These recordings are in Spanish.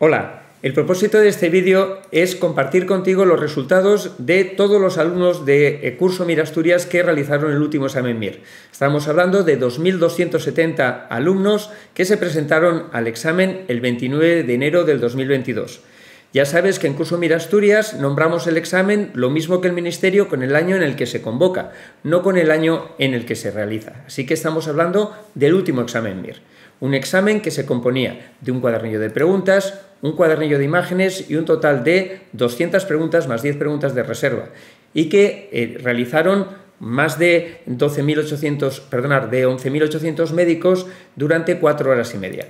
Hola, el propósito de este vídeo es compartir contigo los resultados de todos los alumnos de eh, curso Mir Asturias que realizaron el último examen MIR. Estamos hablando de 2.270 alumnos que se presentaron al examen el 29 de enero del 2022. Ya sabes que en Curso Mir Asturias nombramos el examen lo mismo que el Ministerio con el año en el que se convoca, no con el año en el que se realiza. Así que estamos hablando del último examen MIR. Un examen que se componía de un cuadernillo de preguntas, un cuadernillo de imágenes y un total de 200 preguntas más 10 preguntas de reserva y que eh, realizaron más de 12.800, perdonar, de 11.800 médicos durante cuatro horas y media.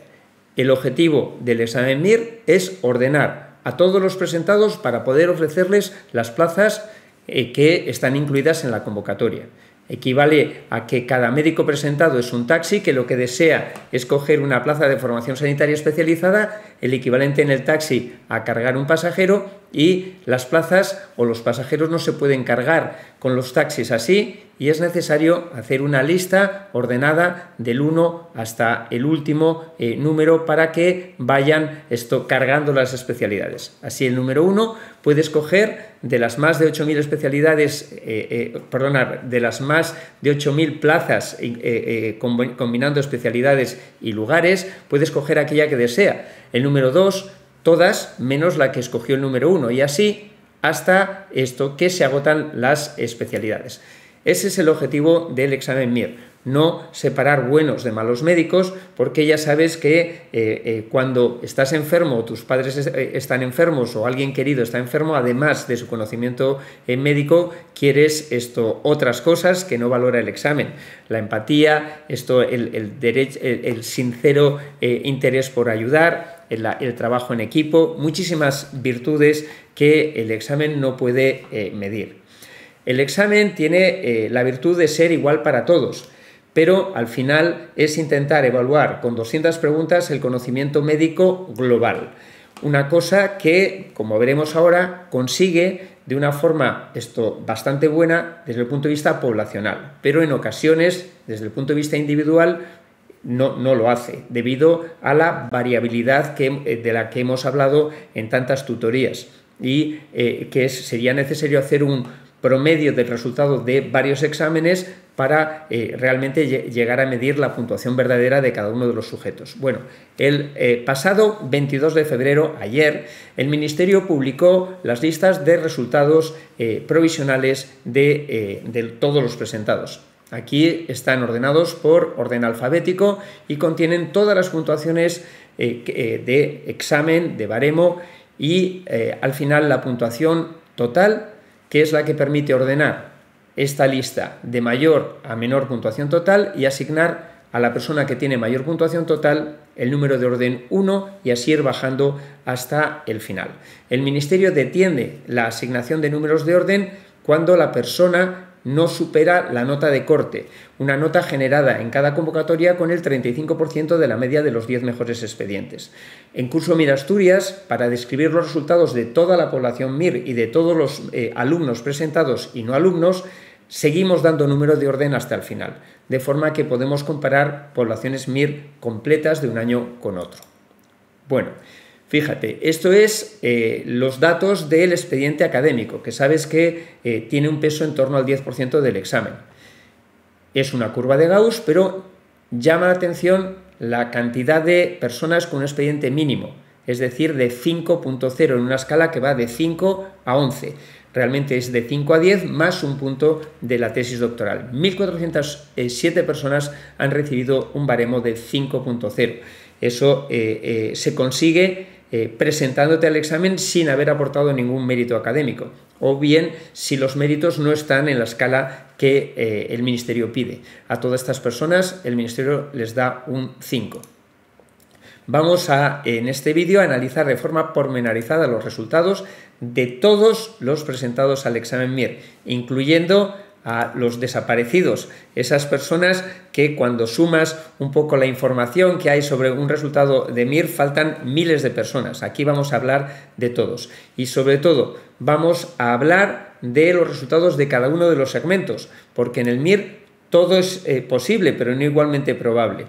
El objetivo del examen MIR es ordenar a todos los presentados para poder ofrecerles las plazas eh, que están incluidas en la convocatoria equivale a que cada médico presentado es un taxi que lo que desea es coger una plaza de formación sanitaria especializada, el equivalente en el taxi a cargar un pasajero y las plazas o los pasajeros no se pueden cargar con los taxis así y es necesario hacer una lista ordenada del 1 hasta el último eh, número para que vayan esto cargando las especialidades. Así el número 1 puede escoger de las más de 8.000 especialidades, eh, eh de las más de 8.000 plazas eh, combinando especialidades y lugares, puede escoger aquella que desea. El número 2 todas menos la que escogió el número uno, y así hasta esto que se agotan las especialidades. Ese es el objetivo del examen MIR, no separar buenos de malos médicos, porque ya sabes que eh, eh, cuando estás enfermo tus padres eh, están enfermos o alguien querido está enfermo, además de su conocimiento médico, quieres esto, otras cosas que no valora el examen. La empatía, esto, el, derecho, el, sincero interés por ayudar, el, trabajo en equipo, muchísimas virtudes que el examen no puede medir. El examen tiene eh, la virtud de ser igual para todos, pero al final es intentar evaluar con 200 preguntas el conocimiento médico global. Una cosa que, como veremos ahora, consigue de una forma esto bastante buena desde el punto de vista poblacional, pero en ocasiones, desde el punto de vista individual, no, no, lo hace, debido a la variabilidad que, de la que hemos hablado en tantas tutorías y eh, que sería necesario hacer un, promedio del resultado de varios exámenes para eh, realmente llegar a medir la puntuación verdadera de cada uno de los sujetos. Bueno, el eh, pasado 22 de febrero, ayer, el Ministerio publicó las listas de resultados eh, provisionales de, de todos los presentados. Aquí están ordenados por orden alfabético y contienen todas las puntuaciones de examen, de baremo y al final la puntuación total que es la que permite ordenar esta lista de mayor a menor puntuación total y asignar a la persona que tiene mayor puntuación total el número de orden 1 y así ir bajando hasta el final. El Ministerio detiene la asignación de números de orden cuando la persona no supera la nota de corte, una nota generada en cada convocatoria con el 35% de la media de los 10 mejores expedientes. En curso MIR Asturias, para describir los resultados de toda la población MIR y de todos los eh, alumnos presentados y no alumnos, seguimos dando números de orden hasta el final, de forma que podemos comparar poblaciones MIR completas de un año con otro. Bueno, Fíjate, esto es eh, los datos del expediente académico, que sabes que eh, tiene un peso en torno al 10% del examen. Es una curva de Gauss, pero llama la atención la cantidad de personas con un expediente mínimo, es decir, de 5.0 en una escala que va de 5 a 11. Realmente es de 5 a 10 más un punto de la tesis doctoral. 1.407 personas han recibido un baremo de 5.0. Eso eh, se consigue eh, presentándote al examen sin haber aportado ningún mérito académico, o bien si los méritos no están en la escala que eh, el Ministerio pide. A todas estas personas el Ministerio les da un 5. Vamos a, en este vídeo, a analizar de forma pormenorizada los resultados de todos los presentados al examen MIR, incluyendo a los desaparecidos, esas personas que cuando sumas un poco la información que hay sobre un resultado de MIR faltan miles de personas. Aquí vamos a hablar de todos y sobre todo vamos a hablar de los resultados de cada uno de los segmentos, porque en el MIR todo es eh, posible, pero no igualmente probable.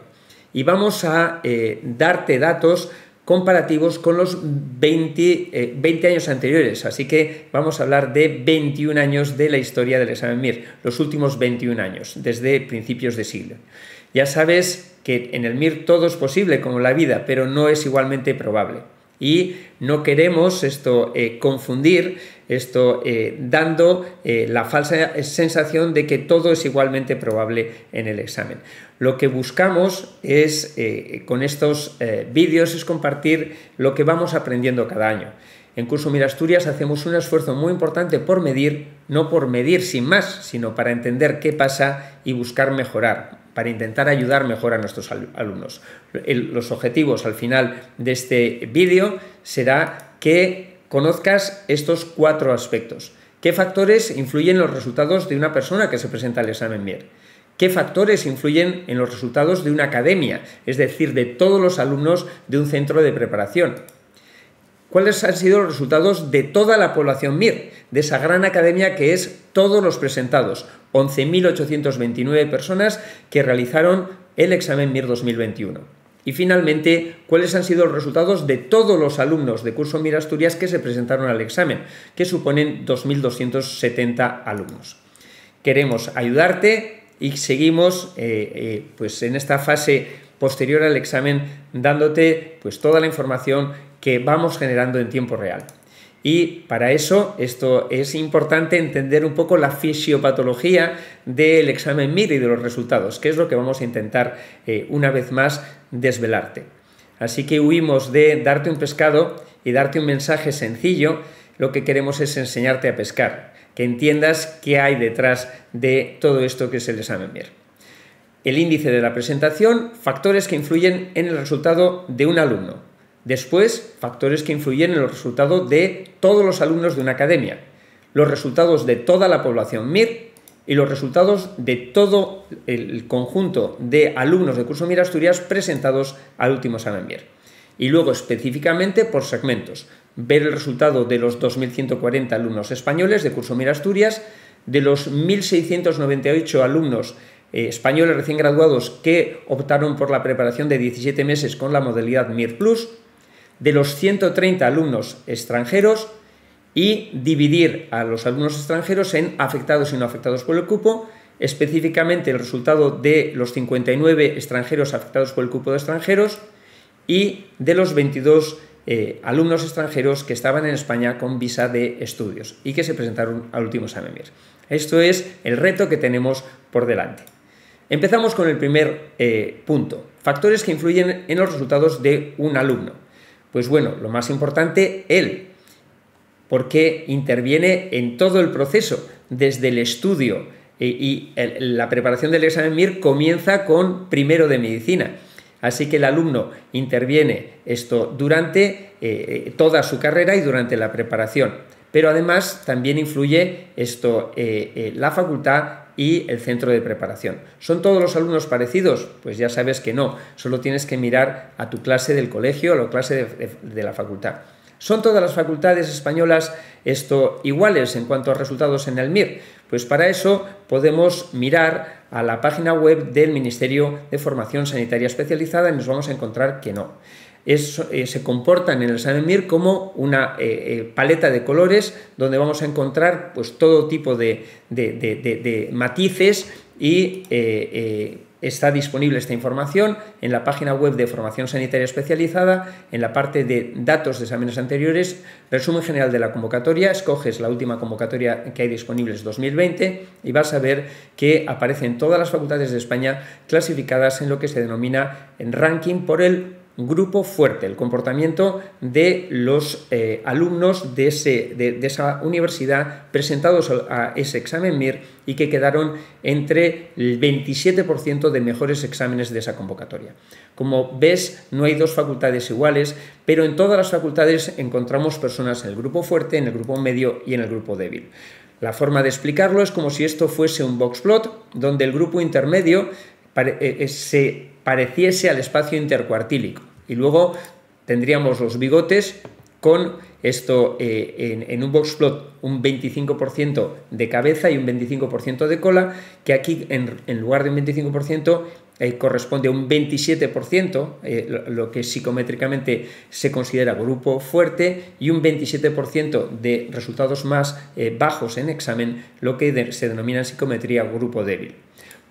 Y vamos a eh, darte datos comparativos con los 20, 20, eh, años anteriores. Así que vamos a hablar de 21 años de la historia del examen MIR, los últimos 21 años, desde principios de siglo. Ya sabes que en el MIR todo es posible, como la vida, pero no es igualmente probable. Y no queremos esto eh, confundir esto eh, dando la falsa sensación de que todo es igualmente probable en el examen. Lo que buscamos es, eh, con estos eh, vídeos, es compartir lo que vamos aprendiendo cada año. En Curso Mira Asturias hacemos un esfuerzo muy importante por medir, no por medir sin más, sino para entender qué pasa y buscar mejorar, para intentar ayudar mejor a nuestros alumnos. los objetivos al final de este vídeo será que conozcas estos cuatro aspectos. ¿Qué factores influyen en los resultados de una persona que se presenta al examen MIR? qué factores influyen en los resultados de una academia, es decir, de todos los alumnos de un centro de preparación. ¿Cuáles han sido los resultados de toda la población MIR, de esa gran academia que es todos los presentados, 11.829 personas que realizaron el examen MIR 2021? Y finalmente, ¿cuáles han sido los resultados de todos los alumnos de curso MIR Asturias que se presentaron al examen, que suponen 2.270 alumnos? Queremos ayudarte y seguimos eh, eh, pues en esta fase posterior al examen dándote pues toda la información que vamos generando en tiempo real. Y para eso esto es importante entender un poco la fisiopatología del examen MIR y de los resultados, que es lo que vamos a intentar eh, una vez más desvelarte. Así que huimos de darte un pescado y darte un mensaje sencillo, lo que queremos es enseñarte a pescar que entiendas qué hay detrás de todo esto que es el examen MIR. El índice de la presentación, factores que influyen en el resultado de un alumno. Después, factores que influyen en el resultado de todos los alumnos de una academia. Los resultados de toda la población MIR y los resultados de todo el conjunto de alumnos de curso MIR Asturias presentados al último examen MIR. Y luego específicamente por segmentos ver el resultado de los 2.140 alumnos españoles de curso Mira Asturias, de los 1.698 alumnos eh, españoles recién graduados que optaron por la preparación de 17 meses con la modalidad MIR Plus, de los 130 alumnos extranjeros y dividir a los alumnos extranjeros en afectados y no afectados por el cupo, específicamente el resultado de los 59 extranjeros afectados por el cupo de extranjeros y de los 22 eh, alumnos extranjeros que estaban en España con visa de estudios y que se presentaron al último examen Esto es el reto que tenemos por delante. Empezamos con el primer eh, punto, factores que influyen en los resultados de un alumno. Pues bueno, lo más importante, él, porque interviene en todo el proceso, desde el estudio y la preparación del examen MIR comienza con primero de medicina Así que el alumno interviene esto durante eh, eh, toda su carrera y durante la preparación. Pero además también influye esto eh, la facultad y el centro de preparación. ¿Son todos los alumnos parecidos? Pues ya sabes que no, solo tienes que mirar a tu clase del colegio o la clase de la facultad. ¿Son todas las facultades españolas esto iguales en cuanto a resultados en el MIR? Pues para eso podemos mirar a la página web del Ministerio de Formación Sanitaria Especializada y nos vamos a encontrar que no. Eh, se comportan en el examen MIR como una eh, eh, paleta de colores donde vamos a encontrar pues, todo tipo de, de matices y Está disponible esta información en la página web de Formación Sanitaria Especializada, en la parte de datos de exámenes anteriores, resumen general de la convocatoria, escoges la última convocatoria que hay disponible es 2020 y vas a ver que aparecen todas las facultades de España clasificadas en lo que se denomina en ranking por el grupo fuerte, el comportamiento de los eh, alumnos de, esa universidad presentados a, ese examen MIR y que quedaron entre el 27% de mejores exámenes de esa convocatoria. Como ves, no hay dos facultades iguales, pero en todas las facultades encontramos personas en el grupo fuerte, en el grupo medio y en el grupo débil. La forma de explicarlo es como si esto fuese un box plot, donde el grupo intermedio eh, eh, se pareciese al espacio intercuartílico. Y luego tendríamos los bigotes con esto eh, en, un box plot un 25% de cabeza y un 25% de cola, que aquí en, lugar de un 25% eh, corresponde a un 27%, eh, lo, que psicométricamente se considera grupo fuerte, y un 27% de resultados más bajos en examen, lo que se denomina en psicometría grupo débil.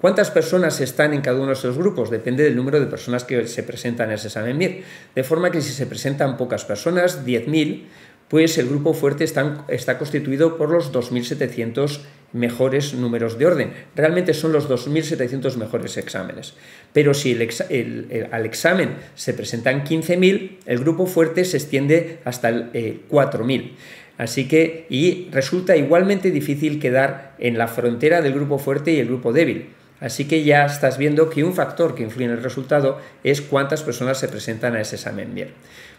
¿Cuántas personas están en cada uno de estos grupos? Depende del número de personas que se presentan en ese examen MIR. De forma que si se presentan pocas personas, 10.000, pues el grupo fuerte está, constituido por los 2.700 mejores números de orden. Realmente son los 2.700 mejores exámenes. Pero si al examen se presentan 15.000, el grupo fuerte se extiende hasta el 4.000. Eh, Así que, y resulta igualmente difícil quedar en la frontera del grupo fuerte y el grupo débil. Así que ya estás viendo que un factor que influye en el resultado es cuántas personas se presentan a ese examen bien.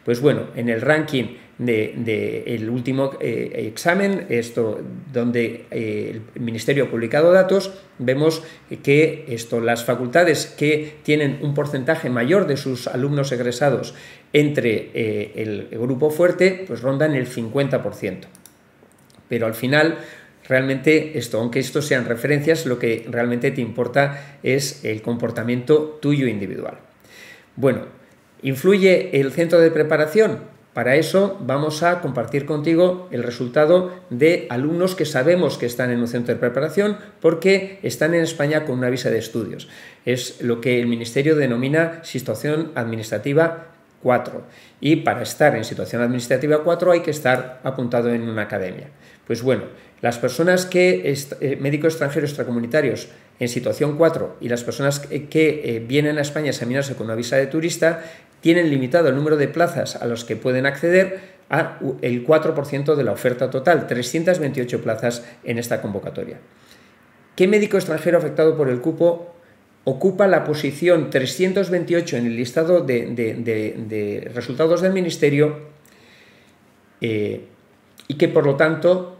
Pues bueno, en el ranking del de, último eh, examen, esto donde eh, el Ministerio ha publicado datos, vemos que esto, las facultades que tienen un porcentaje mayor de sus alumnos egresados entre eh, el grupo fuerte, pues rondan el 50%. Pero al final realmente esto, aunque esto sean referencias, lo que realmente te importa es el comportamiento tuyo individual. Bueno, ¿influye el centro de preparación? Para eso vamos a compartir contigo el resultado de alumnos que sabemos que están en un centro de preparación porque están en España con una visa de estudios. Es lo que el Ministerio denomina situación administrativa 4. Y para estar en situación administrativa 4 hay que estar apuntado en una academia. Pues bueno, las personas que, eh, médicos extranjeros extracomunitarios en situación 4 y las personas que, eh, vienen a España a examinarse con una visa de turista tienen limitado el número de plazas a los que pueden acceder a el 4% de la oferta total, 328 plazas en esta convocatoria. ¿Qué médico extranjero afectado por el cupo ocupa la posición 328 en el listado de, resultados del Ministerio eh, y que por lo tanto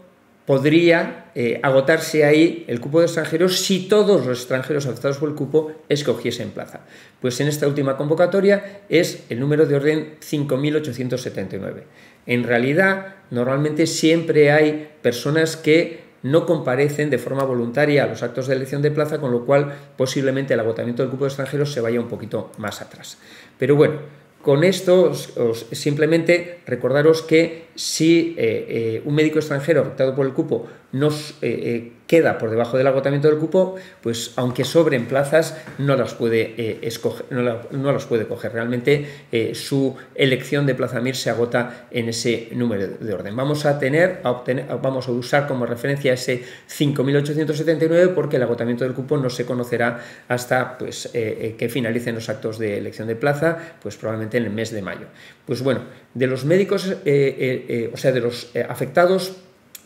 podría eh, agotarse ahí el cupo de extranjeros si todos los extranjeros afectados por el cupo escogiesen plaza. Pues en esta última convocatoria es el número de orden 5.879. En realidad, normalmente siempre hay personas que no comparecen de forma voluntaria a los actos de elección de plaza, con lo cual posiblemente el agotamiento del cupo de extranjeros se vaya un poquito más atrás. Pero bueno, con esto, simplemente recordaros que si eh, eh, un médico extranjero afectado por el cupo nos eh, queda por debajo del agotamiento del cupo, pues aunque sobren plazas, no las puede, escoger, no, las puede coger. Realmente su elección de plaza MIR se agota en ese número de orden. Vamos a tener, a obtener, vamos a usar como referencia ese 5.879 porque el agotamiento del cupo no se conocerá hasta pues, que finalicen los actos de elección de plaza, pues probablemente en el mes de mayo. Pues bueno, de los médicos eh, o sea, de los eh, afectados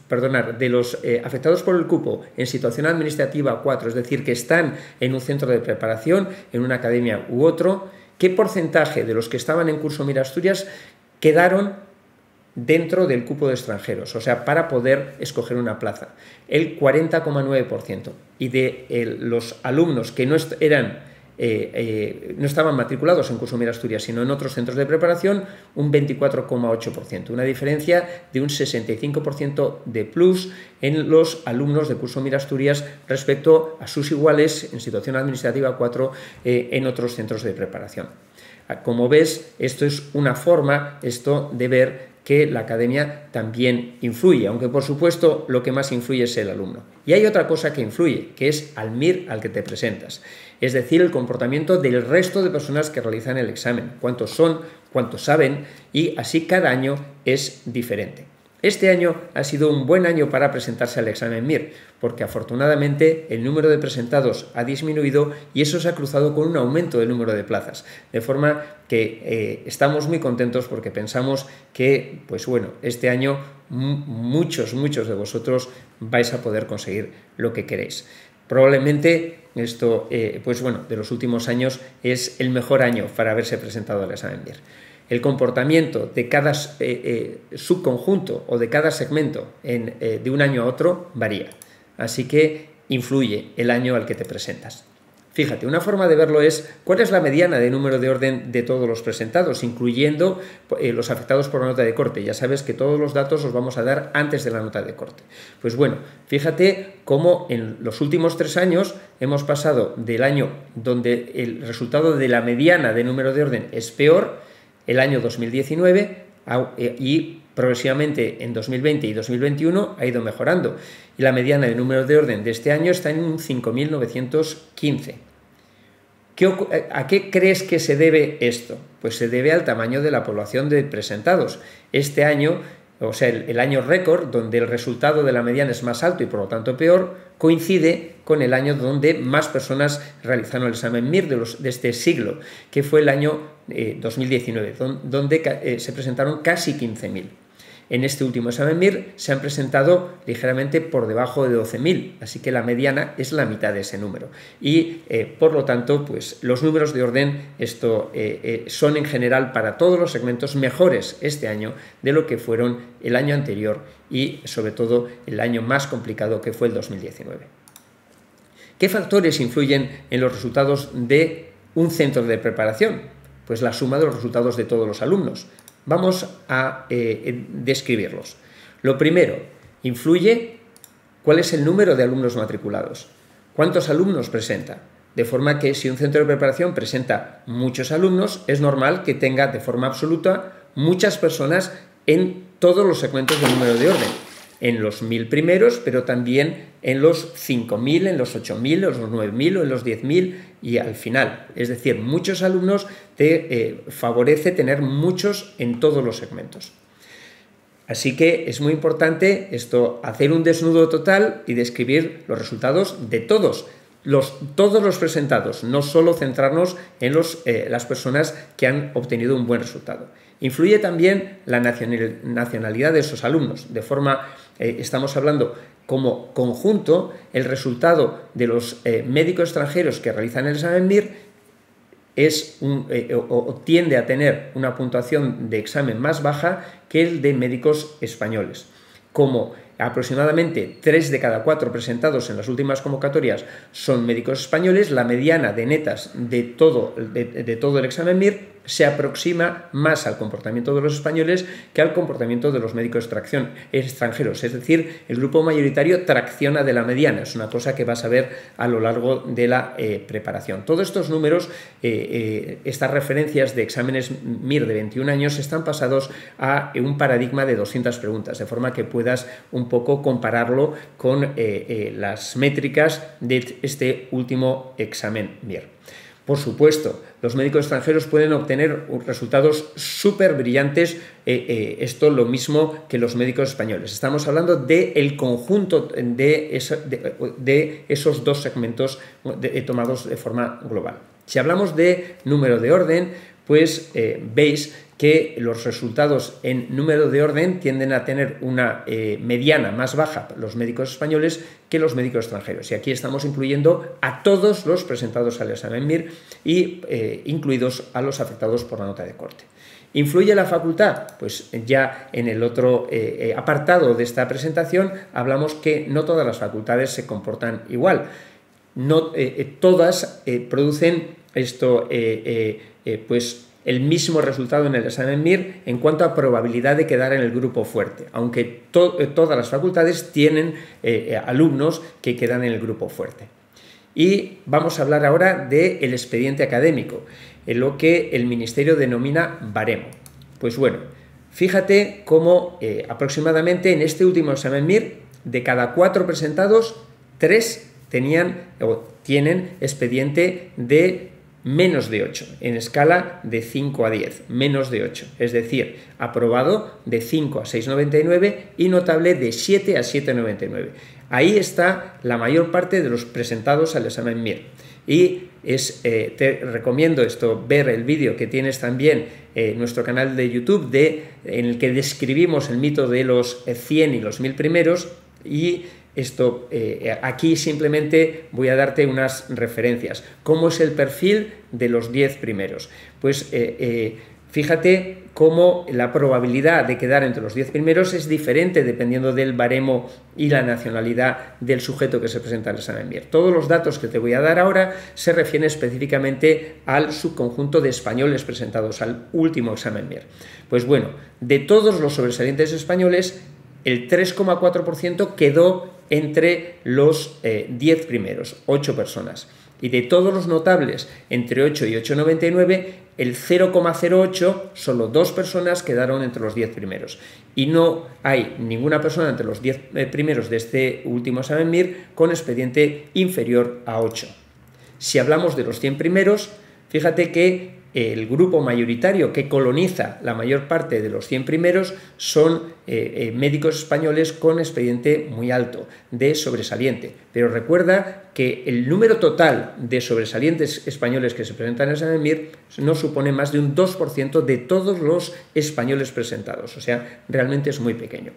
perdonar, de los eh, afectados por el cupo en situación administrativa 4, es decir, que están en un centro de preparación, en una academia u otro, ¿qué porcentaje de los que estaban en curso Mira Asturias quedaron dentro del cupo de extranjeros? O sea, para poder escoger una plaza. El 40,9%. Y de los alumnos que no eran eh, eh, no estaban matriculados en Curso Mira Asturias, sino en otros centros de preparación, un 24,8%, una diferencia de un 65% de plus en los alumnos de Curso Mira Asturias respecto a sus iguales en situación administrativa 4 eh, en otros centros de preparación. Como ves, esto es una forma esto de ver que la academia también influye, aunque por supuesto lo que más influye es el alumno. Y hay otra cosa que influye, que es al MIR al que te presentas, es decir, el comportamiento del resto de personas que realizan el examen, cuántos son, cuántos saben, y así cada año es diferente. Este año ha sido un buen año para presentarse al examen MIR, porque afortunadamente el número de presentados ha disminuido y eso se ha cruzado con un aumento del número de plazas. De forma que eh, estamos muy contentos porque pensamos que, pues bueno, este año muchos, muchos de vosotros vais a poder conseguir lo que queréis. Probablemente esto, eh, pues bueno, de los últimos años es el mejor año para haberse presentado al examen MIR el comportamiento de cada eh, eh, subconjunto o de cada segmento de un año a otro varía. Así que influye el año al que te presentas. Fíjate, una forma de verlo es cuál es la mediana de número de orden de todos los presentados, incluyendo eh, los afectados por la nota de corte. Ya sabes que todos los datos los vamos a dar antes de la nota de corte. Pues bueno, fíjate cómo en los últimos tres años hemos pasado del año donde el resultado de la mediana de número de orden es peor, el año 2019, eh, y progresivamente en 2020 y 2021 ha ido mejorando y la mediana de números de orden de este año está en un 5.915. ¿A qué crees que se debe esto? Pues se debe al tamaño de la población de presentados. Este año, o sea, el, año récord, donde el resultado de la mediana es más alto y por lo tanto peor, coincide con el año donde más personas realizaron el examen MIR de, de este siglo, que fue el año 2019, eh, donde eh, se presentaron casi 15.000. En este último examen MIR se han presentado ligeramente por debajo de 12.000, así que la mediana es la mitad de ese número. Y eh, por lo tanto, pues los números de orden esto, eh, eh, son en general para todos los segmentos mejores este año de lo que fueron el año anterior y sobre todo el año más complicado que fue el 2019. ¿Qué factores influyen en los resultados de un centro de preparación? Pues la suma de los resultados de todos los alumnos. Vamos a eh, describirlos. Lo primero, influye cuál es el número de alumnos matriculados. ¿Cuántos alumnos presenta? De forma que si un centro de preparación presenta muchos alumnos, es normal que tenga de forma absoluta muchas personas en todos los segmentos del número de orden en los mil primeros, pero también en los 5.000, en los 8.000, en los 9.000 o en los 10.000 y al final. Es decir, muchos alumnos te eh, favorece tener muchos en todos los segmentos. Así que es muy importante esto, hacer un desnudo total y describir los resultados de todos, los, todos los presentados, no solo centrarnos en los, eh, las personas que han obtenido un buen resultado. Influye también la nacionalidad de esos alumnos, de forma, eh, estamos hablando como conjunto, el resultado de los eh, médicos extranjeros que realizan el examen MIR es eh, o, tiende a tener una puntuación de examen más baja que el de médicos españoles. Como aproximadamente 3 de cada 4 presentados en las últimas convocatorias son médicos españoles, la mediana de netas de todo, de todo el examen MIR se aproxima más al comportamiento de los españoles que al comportamiento de los médicos tracción extranjeros. Es decir, el grupo mayoritario tracciona de la mediana. Es una cosa que vas a ver a lo largo de la eh, preparación. Todos estos números, eh, eh, estas referencias de exámenes MIR de 21 años, están pasados a un paradigma de 200 preguntas, de forma que puedas un poco compararlo con las métricas de este último examen MIR. Por supuesto, los médicos extranjeros pueden obtener resultados súper brillantes, eh, eh, esto lo mismo que los médicos españoles. Estamos hablando del conjunto de, esos dos segmentos tomados de forma global. Si hablamos de número de orden, pues eh, veis que los resultados en número de orden tienden a tener una eh, mediana más baja los médicos españoles que los médicos extranjeros. Y aquí estamos incluyendo a todos los presentados al examen MIR y eh, incluidos a los afectados por la nota de corte. ¿Influye la facultad? Pues ya en el otro apartado de esta presentación hablamos que no todas las facultades se comportan igual. No todas producen esto, pues el mismo resultado en el examen MIR en cuanto a probabilidad de quedar en el grupo fuerte, aunque eh, todas las facultades tienen eh, eh, alumnos que quedan en el grupo fuerte. Y vamos a hablar ahora del expediente académico, en lo que el Ministerio denomina baremo. Pues bueno, fíjate cómo aproximadamente en este último examen MIR, de cada cuatro presentados, tres tenían o tienen expediente de menos de 8, en escala de 5 a 10, menos de 8, es decir, aprobado de 5 a 6,99 y notable de 7 a 7,99. Ahí está la mayor parte de los presentados al examen MIR. Y es, eh, te recomiendo esto, ver el vídeo que tienes también en nuestro canal de YouTube de, en el que describimos el mito de los 100 y los 1000 primeros y esto, eh, aquí simplemente voy a darte unas referencias. ¿Cómo es el perfil de los 10 primeros? Pues eh, eh, Fíjate cómo la probabilidad de quedar entre los 10 primeros es diferente dependiendo del baremo y la nacionalidad del sujeto que se presenta al examen MIR. Todos los datos que te voy a dar ahora se refieren específicamente al subconjunto de españoles presentados al último examen MIR. Pues bueno, de todos los sobresalientes españoles, el 3,4% quedó entre los 10 eh, primeros, 8 personas. Y de todos los notables entre 8 y 8,99, el 0,08, solo dos personas quedaron entre los 10 primeros. Y no hay ninguna persona entre los 10 eh, primeros de este último examen MIR con expediente inferior a 8. Si hablamos de los 100 primeros, fíjate que el grupo mayoritario que coloniza la mayor parte de los 100 primeros son eh, eh, médicos españoles con expediente muy alto, de sobresaliente. Pero recuerda que el número total de sobresalientes españoles que se presentan en el MIR no supone más de un 2% de todos los españoles presentados, o sea, realmente es muy pequeño.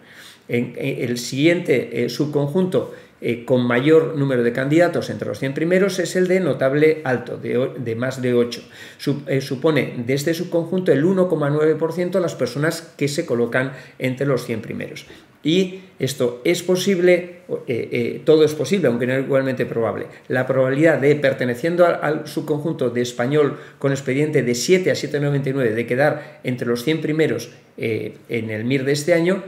En, el siguiente eh, subconjunto eh, con mayor número de candidatos entre los 100 primeros es el de notable alto, de, más de 8. Eh, supone de este subconjunto el 1,9% las personas que se colocan entre los 100 primeros. Y esto es posible, eh, todo es posible, aunque no es igualmente probable. La probabilidad de, perteneciendo al, subconjunto de español con expediente de 7 a 7,99 de quedar entre los 100 primeros en el MIR de este año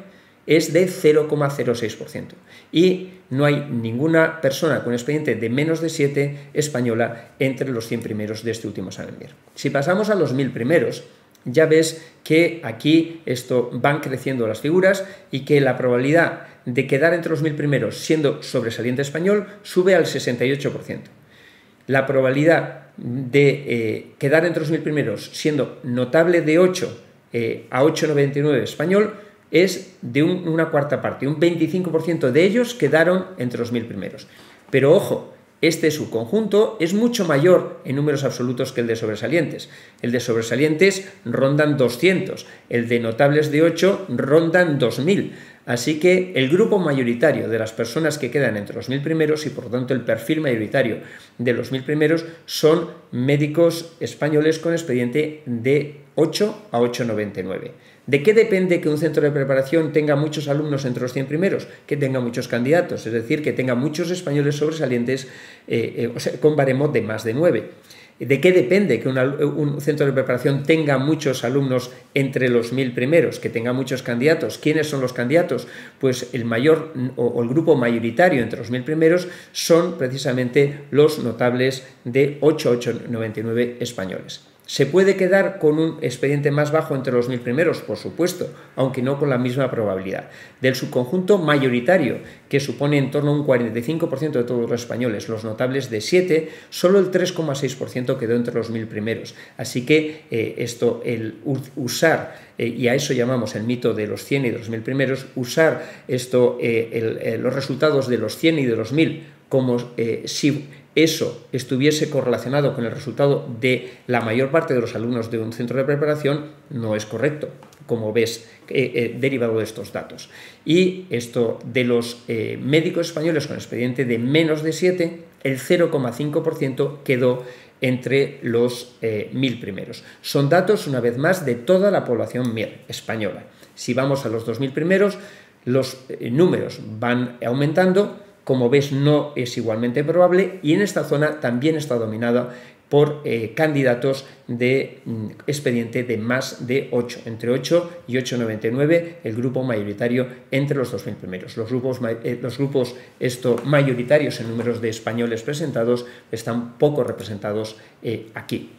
es de 0,06%. Y no hay ninguna persona con expediente de menos de 7 española entre los 100 primeros de este último examen Si pasamos a los 1000 primeros, ya ves que aquí esto van creciendo las figuras y que la probabilidad de quedar entre los 1000 primeros siendo sobresaliente español sube al 68%. La probabilidad de eh, quedar entre los 1000 primeros siendo notable de 8 eh, a 8,99 español es de una cuarta parte, un 25% de ellos quedaron entre los mil primeros. Pero ojo, este subconjunto es mucho mayor en números absolutos que el de sobresalientes. El de sobresalientes rondan 200, el de notables de 8 rondan 2000. Así que el grupo mayoritario de las personas que quedan entre los mil primeros y por lo tanto el perfil mayoritario de los mil primeros son médicos españoles con expediente de 8 a 8,99. ¿De qué depende que un centro de preparación tenga muchos alumnos entre los 100 primeros? Que tenga muchos candidatos, es decir, que tenga muchos españoles sobresalientes eh, eh, con baremo de más de 9. ¿De qué depende que un centro de preparación tenga muchos alumnos entre los mil primeros, que tenga muchos candidatos? ¿Quiénes son los candidatos? Pues el mayor o, el grupo mayoritario entre los mil primeros son precisamente los notables de 8899 españoles. ¿Se puede quedar con un expediente más bajo entre los mil primeros? Por supuesto, aunque no con la misma probabilidad. Del subconjunto mayoritario, que supone en torno a un 45% de todos los españoles, los notables de 7, solo el 3,6% quedó entre los mil primeros. Así que eh, esto, el usar, eh, y a eso llamamos el mito de los 100 y de los mil primeros, usar esto, eh, los resultados de los 100 y de los 1000 como si eso estuviese correlacionado con el resultado de la mayor parte de los alumnos de un centro de preparación, no es correcto, como ves, eh, eh, derivado de estos datos. Y esto de los eh, médicos españoles con expediente de menos de 7, el 0,5% quedó entre los mil primeros. Son datos, una vez más, de toda la población española. Si vamos a los 2.000 primeros, los números van aumentando, como ves, no es igualmente probable y en esta zona también está dominada por eh, candidatos de mm, expediente de más de 8, entre 8 y 8,99 el grupo mayoritario entre los 2.000 primeros. Los grupos, eh, los grupos esto, mayoritarios en números de españoles presentados están poco representados eh, aquí.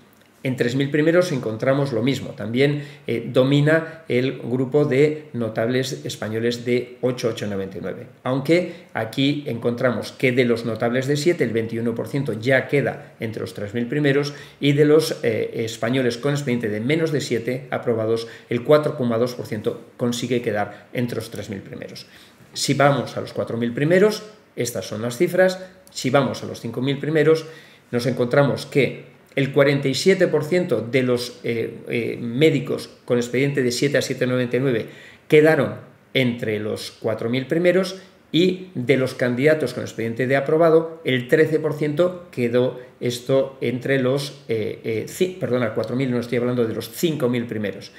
En 3.000 primeros encontramos lo mismo, también eh, domina el grupo de notables españoles de 8899, aunque aquí encontramos que de los notables de 7 el 21% ya queda entre los 3.000 primeros y de los eh, españoles con expediente de menos de 7 aprobados el 4,2% consigue quedar entre los 3.000 primeros. Si vamos a los 4.000 primeros, estas son las cifras, si vamos a los 5.000 primeros, nos encontramos que el 47% de los eh, eh, médicos con expediente de 7 a 7,99 quedaron entre los 4.000 primeros y de los candidatos con expediente de aprobado, el 13% quedó esto entre los, eh, eh, perdona, 4.000, no estoy hablando de los 5.000 primeros.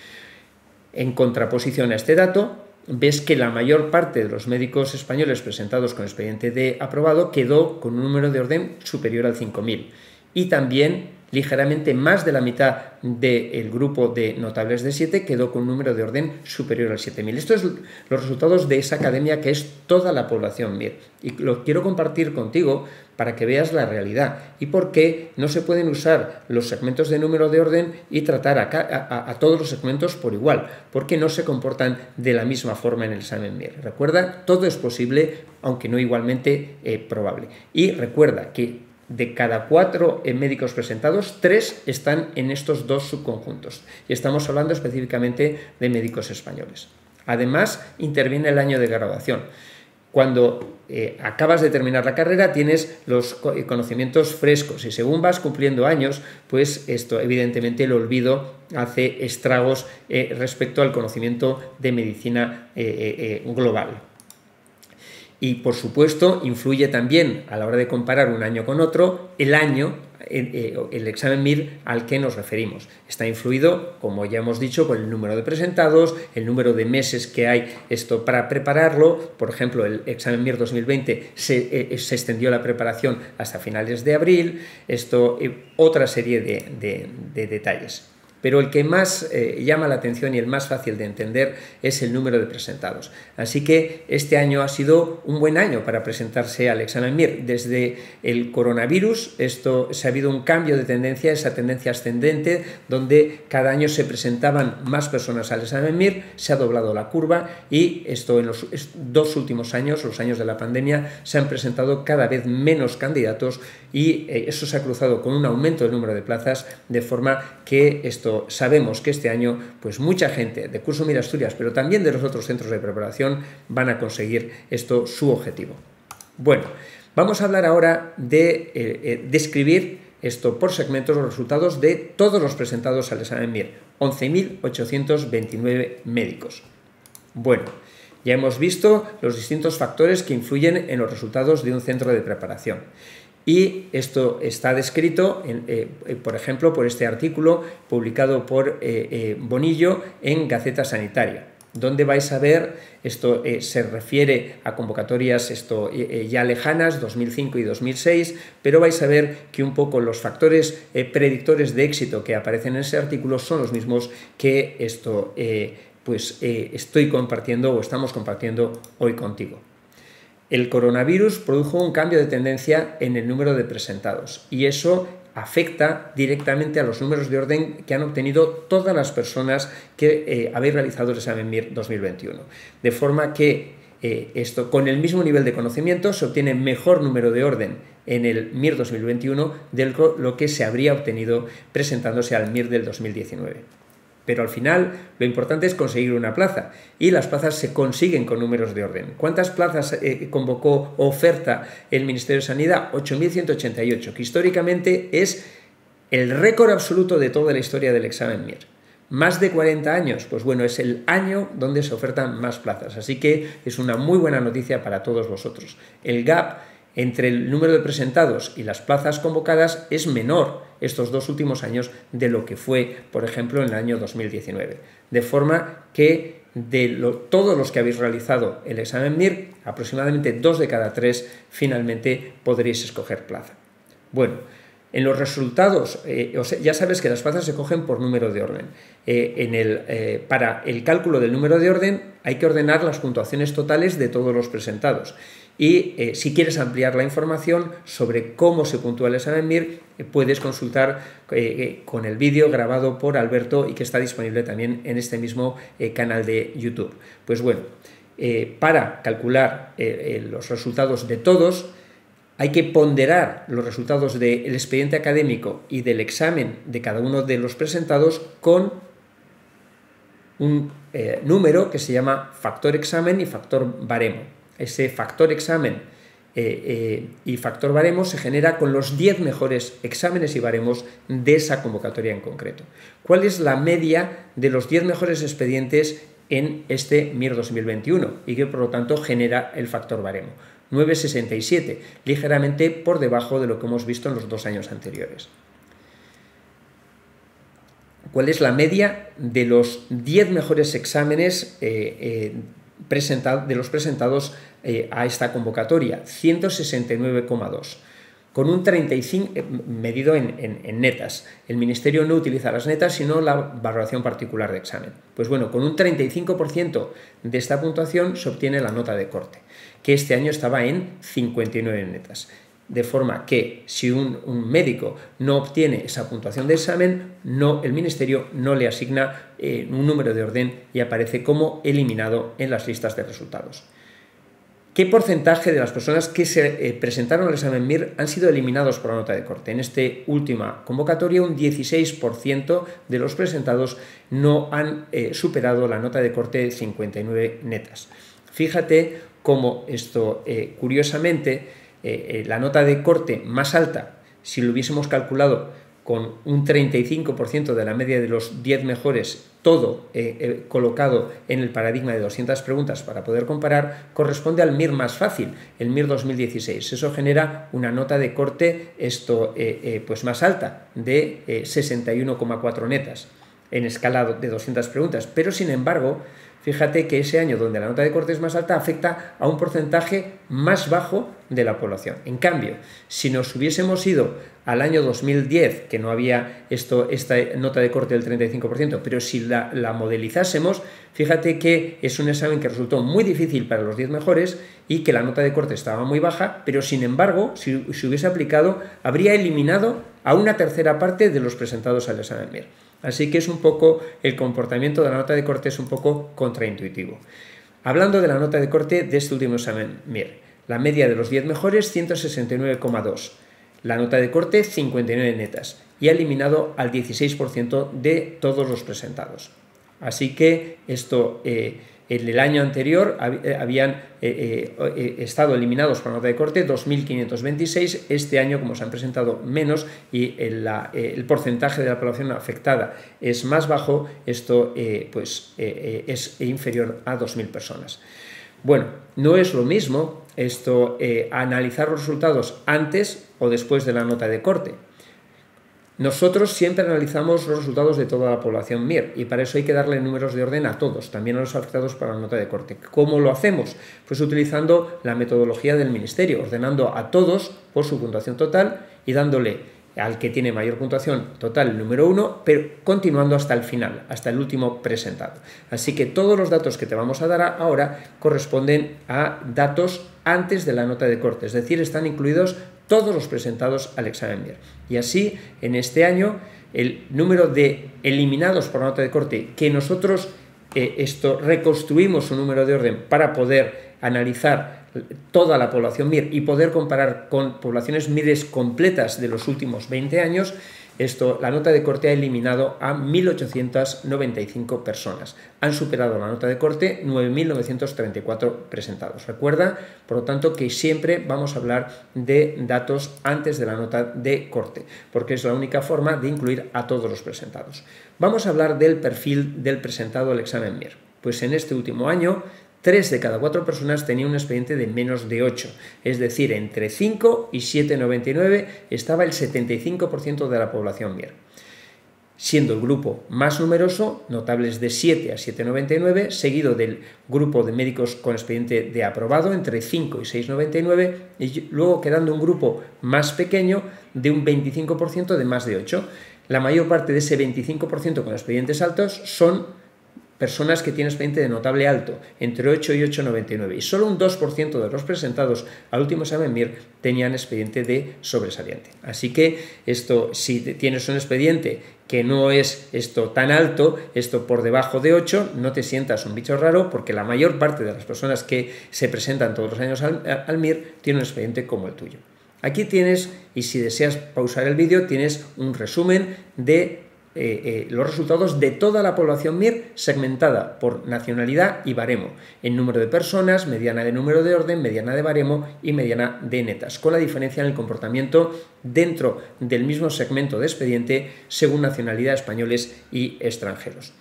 En contraposición a este dato, ves que la mayor parte de los médicos españoles presentados con expediente de aprobado quedó con un número de orden superior al 5.000. Y también ligeramente más de la mitad del grupo de notables de 7 quedó con un número de orden superior al 7.000. Estos son los resultados de esa academia que es toda la población MIR. Y lo quiero compartir contigo para que veas la realidad y por qué no se pueden usar los segmentos de número de orden y tratar a, todos los segmentos por igual, porque no se comportan de la misma forma en el examen MIR. Recuerda, todo es posible, aunque no igualmente eh, probable. Y recuerda que de cada cuatro eh, médicos presentados, tres están en estos dos subconjuntos. Y estamos hablando específicamente de médicos españoles. Además, interviene el año de graduación. Cuando eh, acabas de terminar la carrera tienes los eh, conocimientos frescos y según vas cumpliendo años, pues esto evidentemente el olvido hace estragos respecto al conocimiento de medicina global. Y por supuesto influye también a la hora de comparar un año con otro el año, eh, el examen MIR al que nos referimos. Está influido, como ya hemos dicho, por el número de presentados, el número de meses que hay esto para prepararlo. Por ejemplo, el examen MIR 2020 se, eh, se extendió la preparación hasta finales de abril. Esto, eh, otra serie de detalles pero el que más eh, llama la atención y el más fácil de entender es el número de presentados. Así que este año ha sido un buen año para presentarse al examen MIR. Desde el coronavirus esto, se ha habido un cambio de tendencia, esa tendencia ascendente, donde cada año se presentaban más personas al examen MIR, se ha doblado la curva y esto en los dos últimos años, los años de la pandemia, se han presentado cada vez menos candidatos y eh, eso se ha cruzado con un aumento del número de plazas, de forma que esto sabemos que este año pues mucha gente de Curso Mira Asturias, pero también de los otros centros de preparación van a conseguir esto su objetivo. Bueno, vamos a hablar ahora de eh, eh, describir esto por segmentos los resultados de todos los presentados al examen MIR, 11.829 médicos. Bueno, ya hemos visto los distintos factores que influyen en los resultados de un centro de preparación. Y esto está descrito, eh, eh, por ejemplo, por este artículo publicado por eh, Bonillo en Gaceta Sanitaria. Donde vais a ver, esto se refiere a convocatorias esto, ya lejanas, 2005 y 2006, pero vais a ver que un poco los factores predictores de éxito que aparecen en ese artículo son los mismos que esto pues, estoy compartiendo o estamos compartiendo hoy contigo el coronavirus produjo un cambio de tendencia en el número de presentados y eso afecta directamente a los números de orden que han obtenido todas las personas que eh, habéis realizado el examen MIR 2021. De forma que eh, esto, con el mismo nivel de conocimiento se obtiene mejor número de orden en el MIR 2021 de lo que se habría obtenido presentándose al MIR del 2019. Pero al final lo importante es conseguir una plaza y las plazas se consiguen con números de orden. ¿Cuántas plazas eh, convocó oferta el Ministerio de Sanidad? 8.188, que históricamente es el récord absoluto de toda la historia del examen MIR. Más de 40 años, pues bueno, es el año donde se ofertan más plazas. Así que es una muy buena noticia para todos vosotros. El gap entre el número de presentados y las plazas convocadas es menor estos dos últimos años de lo que fue, por ejemplo, en el año 2019. De forma que de todos los que habéis realizado el examen MIR, aproximadamente dos de cada tres finalmente podréis escoger plaza. Bueno, en los resultados, eh, ya sabes que las plazas se cogen por número de orden. Eh, eh, para el cálculo del número de orden hay que ordenar las puntuaciones totales de todos los presentados. Y eh, si quieres ampliar la información sobre cómo se puntúa el examen MIR, eh, puedes consultar eh, con el vídeo grabado por Alberto y que está disponible también en este mismo canal de YouTube. Pues bueno, para calcular los resultados de todos, hay que ponderar los resultados del expediente académico y del examen de cada uno de los presentados con un número que se llama factor examen y factor baremo ese factor examen eh, eh, y factor baremo se genera con los 10 mejores exámenes y baremos de esa convocatoria en concreto. ¿Cuál es la media de los 10 mejores expedientes en este MIR 2021 y que por lo tanto genera el factor baremo. 9,67, ligeramente por debajo de lo que hemos visto en los dos años anteriores. ¿Cuál es la media de los 10 mejores exámenes eh, eh, de los presentados eh, a esta convocatoria? 169,2 con un 35 medido en, netas. El Ministerio no utiliza las netas, sino la valoración particular de examen. Pues bueno, con un 35% de esta puntuación se obtiene la nota de corte que este año estaba en 59 netas. De forma que si un, médico no obtiene esa puntuación de examen, no, el Ministerio no le asigna eh, un número de orden y aparece como eliminado en las listas de resultados. ¿Qué porcentaje de las personas que se eh, presentaron al examen MIR han sido eliminados por la nota de corte? En esta última convocatoria, un 16% de los presentados no han eh, superado la nota de corte de 59 netas. Fíjate como esto, curiosamente, eh, eh, la nota de corte más alta, si lo hubiésemos calculado con un 35% de la media de los 10 mejores, todo colocado en el paradigma de 200 preguntas para poder comparar, corresponde al MIR más fácil, el MIR 2016. Eso genera una nota de corte esto, pues más alta, de 61,4 netas en escala de 200 preguntas. Pero, sin embargo, fíjate que ese año donde la nota de corte es más alta afecta a un porcentaje más bajo de la población. En cambio, si nos hubiésemos ido al año 2010, que no había esto, esta nota de corte del 35%, pero si la, modelizásemos, fíjate que es un examen que resultó muy difícil para los 10 mejores y que la nota de corte estaba muy baja, pero sin embargo, si se hubiese aplicado, habría eliminado a una tercera parte de los presentados al examen MIR. Así que es un poco, el comportamiento de la nota de corte es un poco contraintuitivo. Hablando de la nota de corte de este último examen MIR, la media de los 10 mejores 169,2, la nota de corte 59 netas y ha eliminado al 16% de todos los presentados. Así que esto eh, en el año anterior eh, habían eh, eh, estado eliminados por nota de corte 2.526, este año como se han presentado menos y el, porcentaje de la población afectada es más bajo, esto pues, es inferior a 2.000 personas. Bueno, no es lo mismo esto analizar los resultados antes o después de la nota de corte. Nosotros siempre analizamos los resultados de toda la población MIR y para eso hay que darle números de orden a todos, también a los afectados para la nota de corte. ¿Cómo lo hacemos? Pues utilizando la metodología del Ministerio, ordenando a todos por su puntuación total y dándole al que tiene mayor puntuación total número 1, pero continuando hasta el final, hasta el último presentado. Así que todos los datos que te vamos a dar ahora corresponden a datos antes de la nota de corte, es decir, están incluidos todos los presentados al examen MIR. Y así, en este año, el número de eliminados por nota de corte que nosotros eh, esto reconstruimos un número de orden para poder analizar toda la población MIR y poder comparar con poblaciones MIRES completas de los últimos 20 años, esto, la nota de corte ha eliminado a 1.895 personas. Han superado la nota de corte 9.934 presentados. Recuerda, por lo tanto, que siempre vamos a hablar de datos antes de la nota de corte, porque es la única forma de incluir a todos los presentados. Vamos a hablar del perfil del presentado al examen MIR. Pues en este último año 3 de cada 4 personas tenían un expediente de menos de 8, es decir, entre 5 y 7,99 estaba el 75% de la población MIR. Siendo el grupo más numeroso, notables de 7 a 7,99, seguido del grupo de médicos con expediente de aprobado entre 5 y 6,99, y luego quedando un grupo más pequeño de un 25% de más de 8. La mayor parte de ese 25% con expedientes altos son personas que tienen expediente de notable alto, entre 8 y 8,99, y solo un 2% de los presentados al último examen MIR tenían expediente de sobresaliente. Así que esto, si tienes un expediente que no es esto tan alto, esto por debajo de 8, no te sientas un bicho raro porque la mayor parte de las personas que se presentan todos los años al, al MIR tienen un expediente como el tuyo. Aquí tienes, y si deseas pausar el vídeo, tienes un resumen de eh, eh, los resultados de toda la población MIR segmentada por nacionalidad y baremo, en número de personas, mediana de número de orden, mediana de baremo y mediana de netas, con la diferencia en el comportamiento dentro del mismo segmento de expediente según nacionalidad españoles y extranjeros.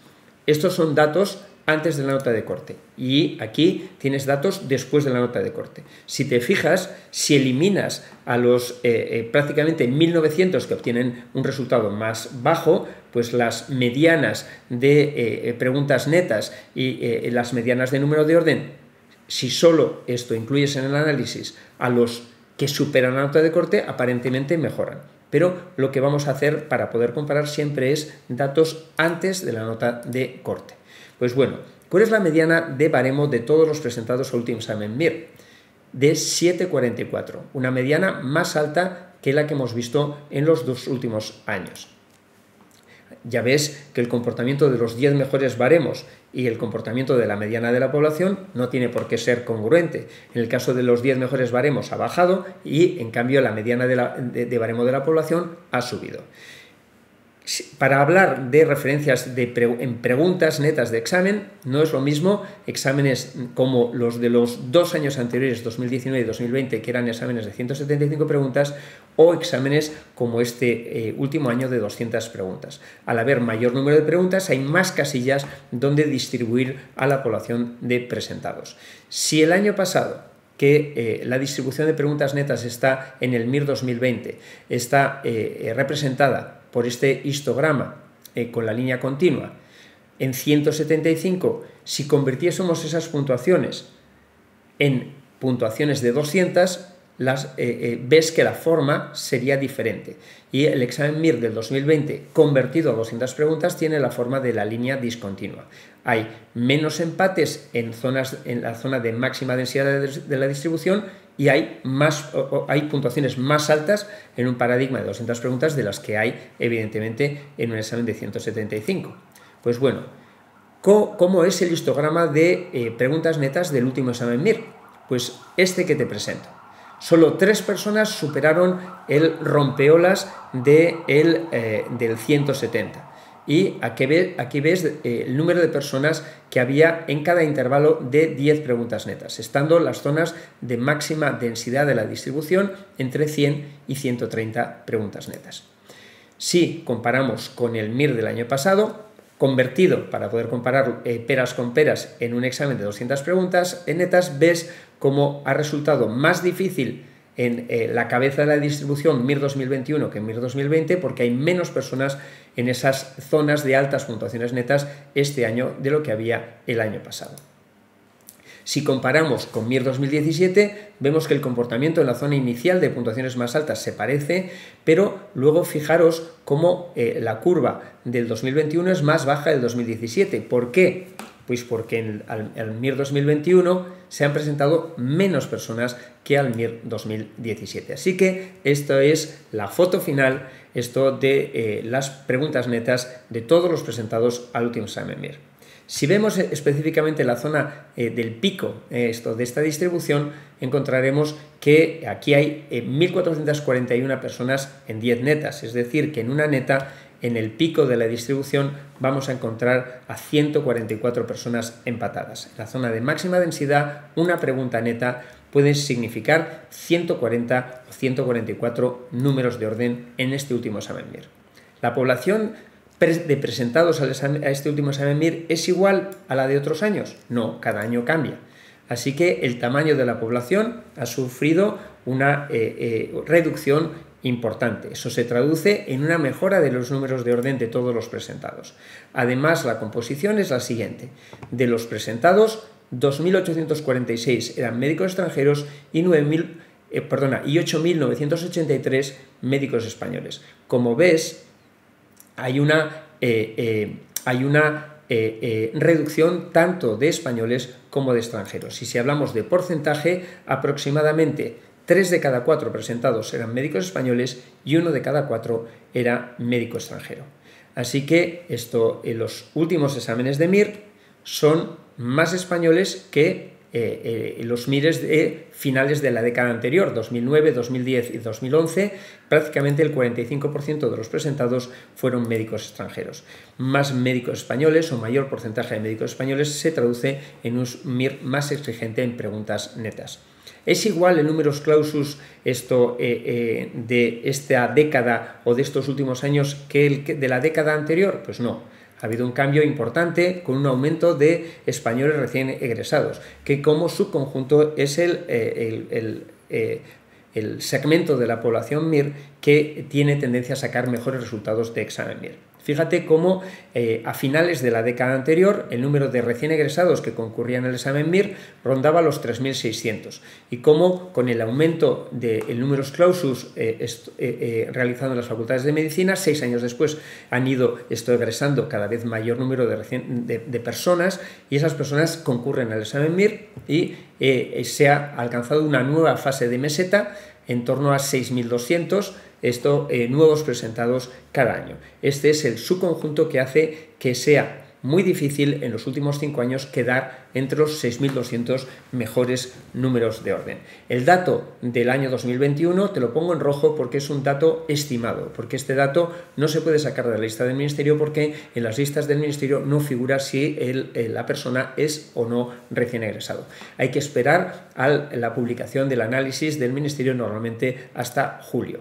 Estos son datos antes de la nota de corte y aquí tienes datos después de la nota de corte. Si te fijas, si eliminas a los eh, prácticamente 1900 que obtienen un resultado más bajo, pues las medianas de eh, preguntas netas y las medianas de número de orden, si solo esto incluyes en el análisis a los que superan la nota de corte, aparentemente mejoran. Pero lo que vamos a hacer para poder comparar siempre es datos antes de la nota de corte. Pues bueno, ¿cuál es la mediana de baremo de todos los presentados al último examen MIR? De 7,44, una mediana más alta que la que hemos visto en los dos últimos años. Ya ves que el comportamiento de los 10 mejores baremos y el comportamiento de la mediana de la población no tiene por qué ser congruente. En el caso de los 10 mejores baremos ha bajado y en cambio la mediana de, de baremo de la población ha subido para hablar de referencias de en preguntas netas de examen, no es lo mismo exámenes como los de los dos años anteriores, 2019 y 2020, que eran exámenes de 175 preguntas, o exámenes como este eh, último año de 200 preguntas. Al haber mayor número de preguntas, hay más casillas donde distribuir a la población de presentados. Si el año pasado que eh, la distribución de preguntas netas está en el MIR 2020, está eh, representada por este histograma con la línea continua en 175, si convirtiésemos esas puntuaciones en puntuaciones de 200, las, eh, eh, ves que la forma sería diferente. Y el examen MIR del 2020, convertido a 200 preguntas, tiene la forma de la línea discontinua. Hay menos empates en, zonas, en la zona de máxima densidad de la distribución y hay, más, hay puntuaciones más altas en un paradigma de 200 preguntas de las que hay, evidentemente, en un examen de 175. Pues bueno, ¿cómo es el histograma de eh, preguntas netas del último examen MIR? Pues este que te presento. Solo tres personas superaron el rompeolas de el, eh, del 170 y aquí ves, aquí ves eh, el número de personas que había en cada intervalo de 10 preguntas netas, estando las zonas de máxima densidad de la distribución entre 100 y 130 preguntas netas. Si comparamos con el MIR del año pasado, convertido para poder comparar eh, peras con peras en un examen de 200 preguntas en netas, ves cómo ha resultado más difícil en eh, la cabeza de la distribución MIR 2021 que MIR 2020 porque hay menos personas en esas zonas de altas puntuaciones netas este año de lo que había el año pasado. Si comparamos con MIR 2017, vemos que el comportamiento en la zona inicial de puntuaciones más altas se parece, pero luego fijaros cómo eh, la curva del 2021 es más baja del 2017. ¿Por qué? Pues porque en el, MIR 2021 se han presentado menos personas que al MIR 2017. Así que esto es la foto final, esto de eh, las preguntas netas de todos los presentados al último examen MIR. Si vemos específicamente la zona eh, del pico esto, de esta distribución, encontraremos que aquí hay 1.441 eh, personas en 10 netas, es decir, que en una neta en el pico de la distribución vamos a encontrar a 144 personas empatadas. En la zona de máxima densidad, una pregunta neta puede significar 140 o 144 números de orden en este último examen. La población de presentados a este último examen MIR es igual a la de otros años? No, cada año cambia. Así que el tamaño de la población ha sufrido una eh, eh, reducción importante. Eso se traduce en una mejora de los números de orden de todos los presentados. Además, la composición es la siguiente. De los presentados, 2.846 eran médicos extranjeros y 9.000 eh, perdona, y 8.983 médicos españoles. Como ves, hay una, eh, eh, hay una reducción tanto de españoles como de extranjeros. Y si hablamos de porcentaje, aproximadamente Tres de cada cuatro presentados eran médicos españoles y uno de cada cuatro era médico extranjero. Así que esto, en los últimos exámenes de MIR son más españoles que eh, eh, los MIRES de finales de la década anterior, 2009, 2010 y 2011, prácticamente el 45% de los presentados fueron médicos extranjeros. Más médicos españoles o mayor porcentaje de médicos españoles se traduce en un MIR más exigente en preguntas netas. ¿Es igual en números clausus esto eh, de esta década o de estos últimos años que el de la década anterior? Pues no. Ha habido un cambio importante con un aumento de españoles recién egresados, que como subconjunto es el, eh, eh, el segmento de la población MIR que tiene tendencia a sacar mejores resultados de examen MIR. Fíjate cómo eh, a finales de la década anterior el número de recién egresados que concurrían al examen MIR rondaba los 3.600 y cómo con el aumento del de número clausus eh, eh, realizado en las facultades de medicina, seis años después han ido esto egresando cada vez mayor número de, de, personas y esas personas concurren al examen MIR y se ha alcanzado una nueva fase de meseta en torno a 6.200 esto, eh, nuevos presentados cada año. Este es el subconjunto que hace que sea muy difícil en los últimos cinco años quedar entre los 6.200 mejores números de orden. El dato del año 2021 te lo pongo en rojo porque es un dato estimado, porque este dato no se puede sacar de la lista del Ministerio porque en las listas del Ministerio no figura si la persona es o no recién egresado. Hay que esperar a la publicación del análisis del Ministerio normalmente hasta julio.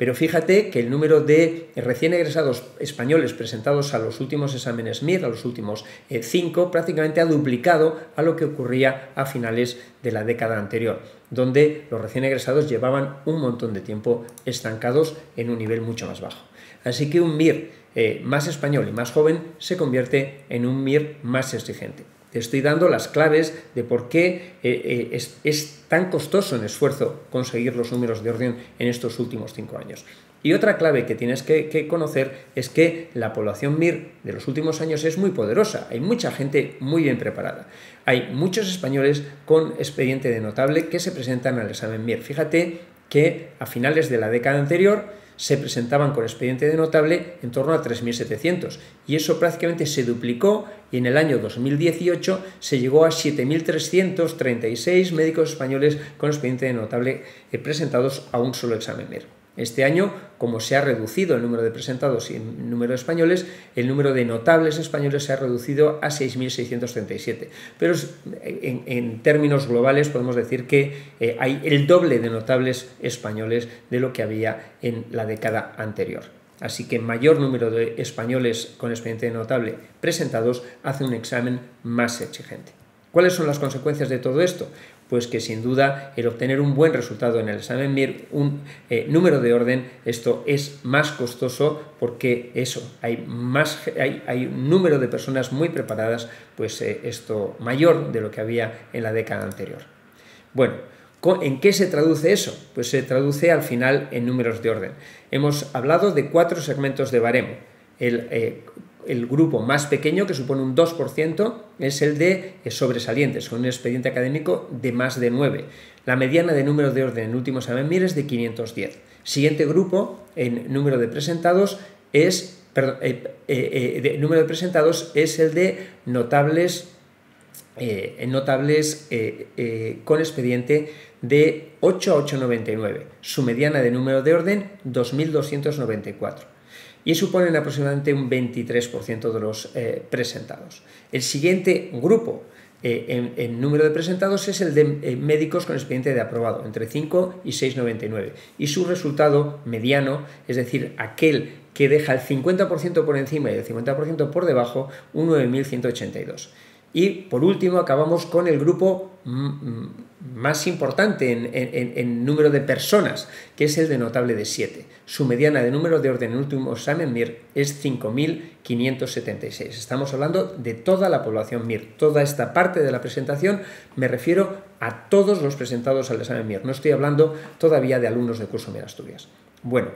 Pero fíjate que el número de recién egresados españoles presentados a los últimos exámenes MIR, a los últimos eh, cinco, prácticamente ha duplicado a lo que ocurría a finales de la década anterior, donde los recién egresados llevaban un montón de tiempo estancados en un nivel mucho más bajo. Así que un MIR eh, más español y más joven se convierte en un MIR más exigente. Te estoy dando las claves de por qué eh, eh, es, tan costoso en esfuerzo conseguir los números de orden en estos últimos cinco años. Y otra clave que tienes que, conocer es que la población MIR de los últimos años es muy poderosa. Hay mucha gente muy bien preparada. Hay muchos españoles con expediente de notable que se presentan al examen MIR. Fíjate que a finales de la década anterior se presentaban con expediente de notable en torno a 3.700 y eso prácticamente se duplicó y en el año 2018 se llegó a 7.336 médicos españoles con expediente de notable eh, presentados a un solo examen este año, como se ha reducido el número de presentados y el número de españoles, el número de notables españoles se ha reducido a 6.637. Pero en, términos globales podemos decir que eh, hay el doble de notables españoles de lo que había en la década anterior. Así que mayor número de españoles con expediente notable presentados hace un examen más exigente. ¿Cuáles son las consecuencias de todo esto? Pues que sin duda el obtener un buen resultado en el examen MIR, un eh, número de orden, esto es más costoso porque eso, hay, más, hay, un número de personas muy preparadas, pues eh, esto mayor de lo que había en la década anterior. Bueno, ¿En qué se traduce eso? Pues se traduce al final en números de orden. Hemos hablado de cuatro segmentos de baremo. El eh, el grupo más pequeño, que supone un 2%, es el de sobresalientes, con un expediente académico de más de 9. La mediana de número de orden en últimos examen es de 510. Siguiente grupo en número de presentados es eh, eh, eh, número de presentados es el de notables notables con expediente de 8 a 899. Su mediana de número de orden 2294 y suponen aproximadamente un 23% de los eh, presentados. El siguiente grupo eh, en, número de presentados es el de eh, médicos con expediente de aprobado, entre 5 y 6,99. Y su resultado mediano, es decir, aquel que deja el 50% por encima y el 50% por debajo, un 9.182. Y por último acabamos con el grupo más importante en, número de personas, que es el de notable de 7. Su mediana de número de orden en último examen MIR es 5.576. Estamos hablando de toda la población MIR. Toda esta parte de la presentación me refiero a todos los presentados al examen MIR. No estoy hablando todavía de alumnos de curso MIR Asturias. Bueno,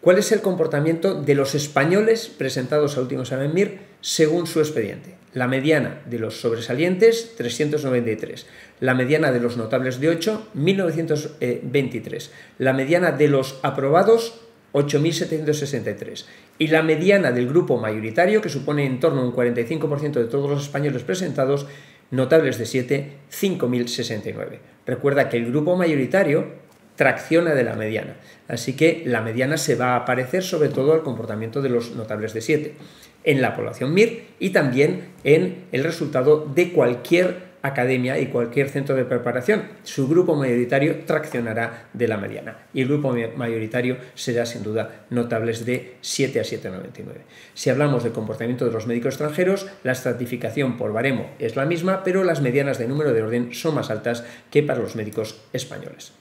¿cuál es el comportamiento de los españoles presentados al último examen MIR según su expediente? La mediana de los sobresalientes, 393. La mediana de los notables de 8, 1923. La mediana de los aprobados, 8.763. Y la mediana del grupo mayoritario, que supone en torno a un 45% de todos los españoles presentados, notables de 7, 5.069. Recuerda que el grupo mayoritario tracciona de la mediana. Así que la mediana se va a parecer sobre todo al comportamiento de los notables de 7 en la población MIR y también en el resultado de cualquier academia y cualquier centro de preparación. Su grupo mayoritario traccionará de la mediana y el grupo mayoritario será sin duda notables de 7 a 7,99. Si hablamos del comportamiento de los médicos extranjeros, la estratificación por baremo es la misma, pero las medianas de número de orden son más altas que para los médicos españoles.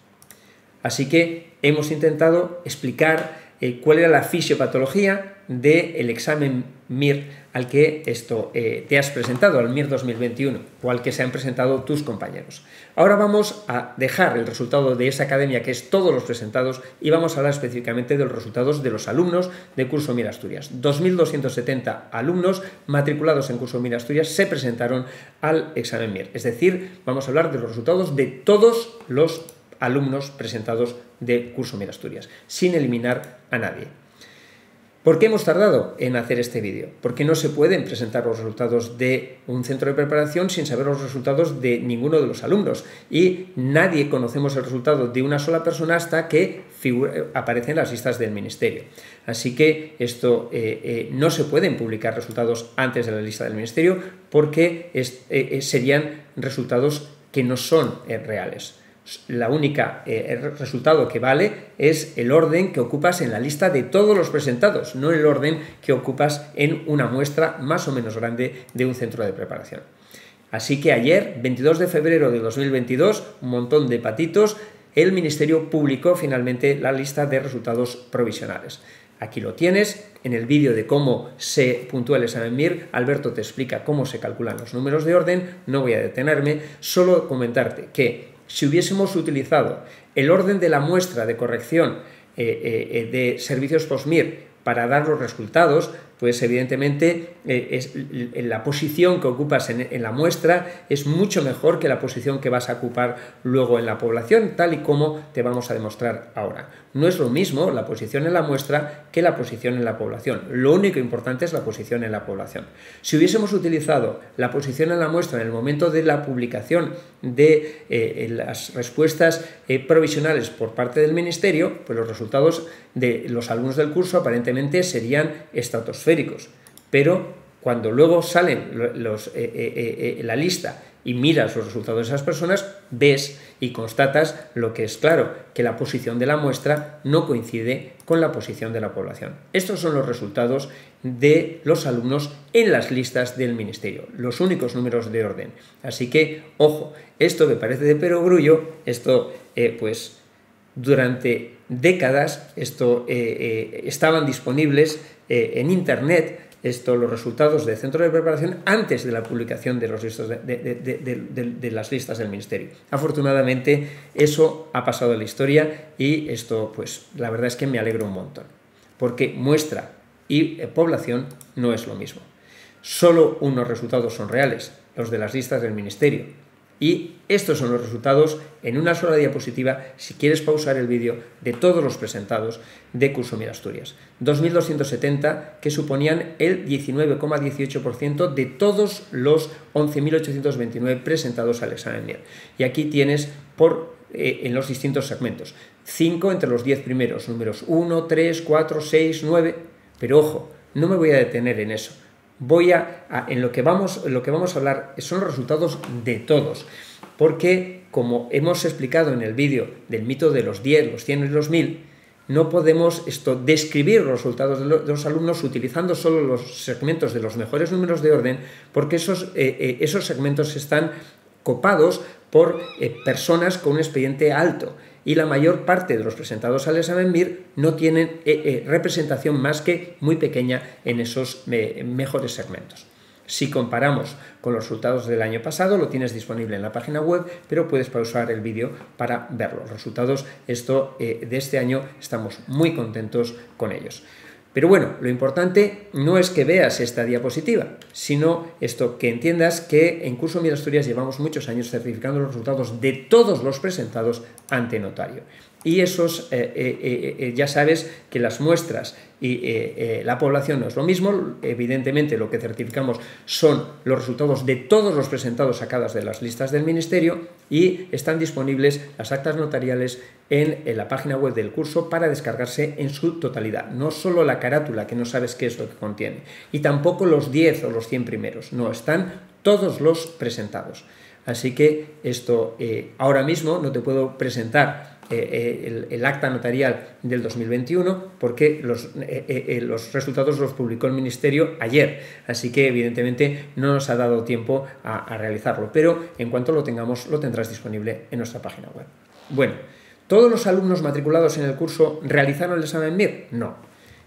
Así que hemos intentado explicar eh, cuál era la fisiopatología del examen MIR al que esto eh, te has presentado, al MIR 2021, o al que se han presentado tus compañeros. Ahora vamos a dejar el resultado de esa academia, que es todos los presentados, y vamos a hablar específicamente de los resultados de los alumnos de Curso MIR Asturias. 2.270 alumnos matriculados en Curso MIR Asturias se presentaron al examen MIR. Es decir, vamos a hablar de los resultados de todos los alumnos presentados de Curso Mir Asturias, sin eliminar a nadie. ¿Por qué hemos tardado en hacer este vídeo? Porque no se pueden presentar los resultados de un centro de preparación sin saber los resultados de ninguno de los alumnos. Y nadie conocemos el resultado de una sola persona hasta que aparece en las listas del ministerio. Así que esto eh, eh, no se pueden publicar resultados antes de la lista del ministerio porque eh, serían resultados que no son reales la única eh, resultado que vale es el orden que ocupas en la lista de todos los presentados, no el orden que ocupas en una muestra más o menos grande de un centro de preparación. Así que ayer, 22 de febrero de 2022, un montón de patitos, el Ministerio publicó finalmente la lista de resultados provisionales. Aquí lo tienes, en el vídeo de cómo se puntúa el examen MIR, Alberto te explica cómo se calculan los números de orden, no voy a detenerme, solo comentarte que si hubiésemos utilizado el orden de la muestra de corrección eh, eh, eh, de servicios POSMIR para dar los resultados, pues evidentemente eh, la posición que ocupas en, la muestra es mucho mejor que la posición que vas a ocupar luego en la población, tal y como te vamos a demostrar ahora. No es lo mismo la posición en la muestra que la posición en la población. Lo único importante es la posición en la población. Si hubiésemos utilizado la posición en la muestra en el momento de la publicación de eh, las respuestas eh, provisionales por parte del Ministerio, pues los resultados de los alumnos del curso aparentemente serían estratosféricos pero cuando luego salen eh, eh, eh, la lista y miras los resultados de esas personas, ves y constatas lo que es claro, que la posición de la muestra no coincide con la posición de la población. Estos son los resultados de los alumnos en las listas del ministerio, los únicos números de orden. Así que, ojo, esto que parece de perogrullo, esto pues durante décadas esto, estaban disponibles eh, en Internet esto, los resultados de centro de preparación antes de la publicación de, los de, las listas del Ministerio. Afortunadamente, eso ha pasado en la historia y esto, pues, la verdad es que me alegro un montón, porque muestra y eh, población no es lo mismo. Solo unos resultados son reales, los de las listas del Ministerio, y estos son los resultados en una sola diapositiva, si quieres pausar el vídeo, de todos los presentados de Curso Mir Asturias. 2.270 que suponían el 19,18% de todos los 11.829 presentados al examen MIR. Y aquí tienes por, eh, en los distintos segmentos. 5 entre los 10 primeros, números 1, 3, 4, 6, 9. Pero ojo, no me voy a detener en eso voy a, en lo que vamos lo que vamos a hablar son los resultados de todos. Porque como hemos explicado en el vídeo del mito de los 10 los 100 y los 1000 no podemos esto describir los resultados de, los alumnos utilizando solo los segmentos de los mejores números de orden porque esos, eh, eh, esos segmentos están copados por eh, personas con un expediente alto y la mayor parte de los presentados al examen MIR no tienen eh, eh, representación más que muy pequeña en esos mejores segmentos. Si comparamos con los resultados del año pasado, lo tienes disponible en la página web, pero puedes pausar el vídeo para ver los resultados. Esto de este año estamos muy contentos con ellos. Pero bueno, lo importante no es que veas esta diapositiva, sino esto, que entiendas que en Curso Mira Asturias llevamos muchos años certificando los resultados de todos los presentados ante notario. Y esos, eh, eh, eh, ya sabes que las muestras y la población no es lo mismo. Evidentemente, lo que certificamos son los resultados de todos los presentados sacados de las listas del Ministerio y están disponibles las actas notariales en, la página web del curso para descargarse en su totalidad. No solo la carátula, que no sabes qué es lo que contiene, y tampoco los 10 o los 100 primeros. No, están todos los presentados. Así que esto ahora mismo no te puedo presentar eh, el, acta notarial del 2021 porque los, los, resultados los publicó el Ministerio ayer, así que evidentemente no nos ha dado tiempo a, a realizarlo, pero en cuanto lo tengamos lo tendrás disponible en nuestra página web. Bueno, ¿todos los alumnos matriculados en el curso realizaron el examen MIR? No.